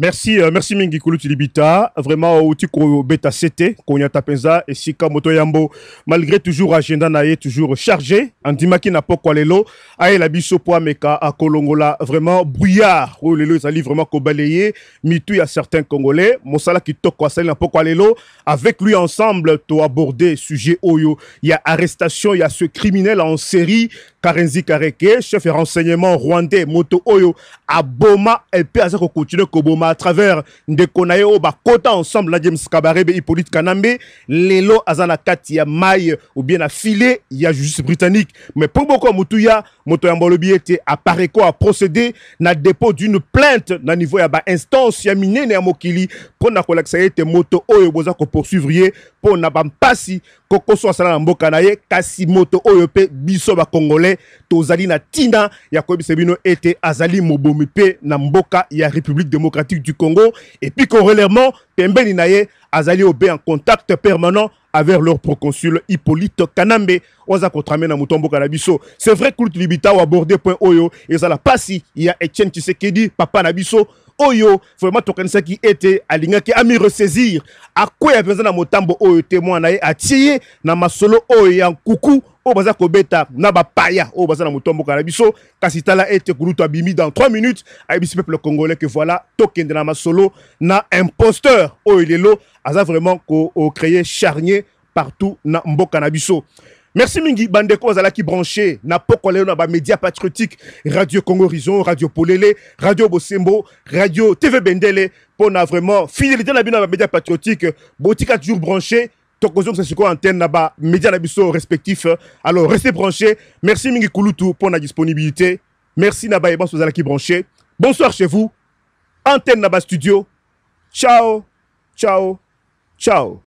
Merci, euh, merci mingi Kulutu Libita. Vraiment, outi ko beta CT, konyata penza, et sika moto yambo. Malgré toujours agenda nae, toujours chargé. Andimaki na poko lelo. Aye la biso po ameka a kolongola. Vraiment, brouillard. Oh, lelo, ezali vraiment ko balayer. Mitu ya certains Congolais. Mosala ki toko asali na poko lelo. Avec lui ensemble, to aborder sujet oyo. Ya arrestation, ya ce criminel en série. Karenzi Kareke, chef ya renseignement rwandais, moto oyo aboma et puis aza ko continuer koboma à travers ndeko na ye oyo bakota ensemble na James Kabarebe Hippolyte Kanambe, lelo aza na kati ya maille ou bien na filet ya justice britannique. Mais mpo boko motuya moto ya mbolobi ete Apareco a procédé na dépôt d'une plainte na niveau ya ba instance ya minene ya mokili mpo na kolakisa ete moto oyo boza ko poursuivre ye mpo na bampasi kokoso asala na mboka na ye kasi moto oyo mpe biso bakongole tozali na ntina ya koyebisa bino ete azali mobomi mpe na mboka ya république démocratique du congo epuis corelairement pembeni na ye azali obe en contact permanent avec leur proconsul hippolyte kanambe oyo aza kotrame na moto ya mboka na biso c'est vrai culte libita oaborde point oyo ezala mpasi ya etienne tshisekedi papa na biso oyo vraiment tokanisaki ete alingaki ami ressaisir akwea mpenza na motambo oyo te mwana ye atie na masolo oyo ya nkuku oyo baza kobeta na bapaya oyo baza na moto mboka na biso kasi tala ete kulutu abimi dans 3 minutes ayebisi peuple congolais que voilà tokende na masolo na imposteur oyo lelo aza vraiment kocreye charnier partout na mboka na biso merci mingi bandeko azalaki branché na pokwa lelo na bamédia patriotique radio congo horizon radio polele radio bosembo radio tv bendele mpo na vraiment fidélité na bino na bamédia patriotique botika toujours branché tokozongisa sikoyo antenne na bamédia na biso respectif alors restez branché merci mingi kulutu mpo na disponibilité merci na baye banso ozalaki branché bonsoir chez vous antenne na bastudio ciao ciao ciao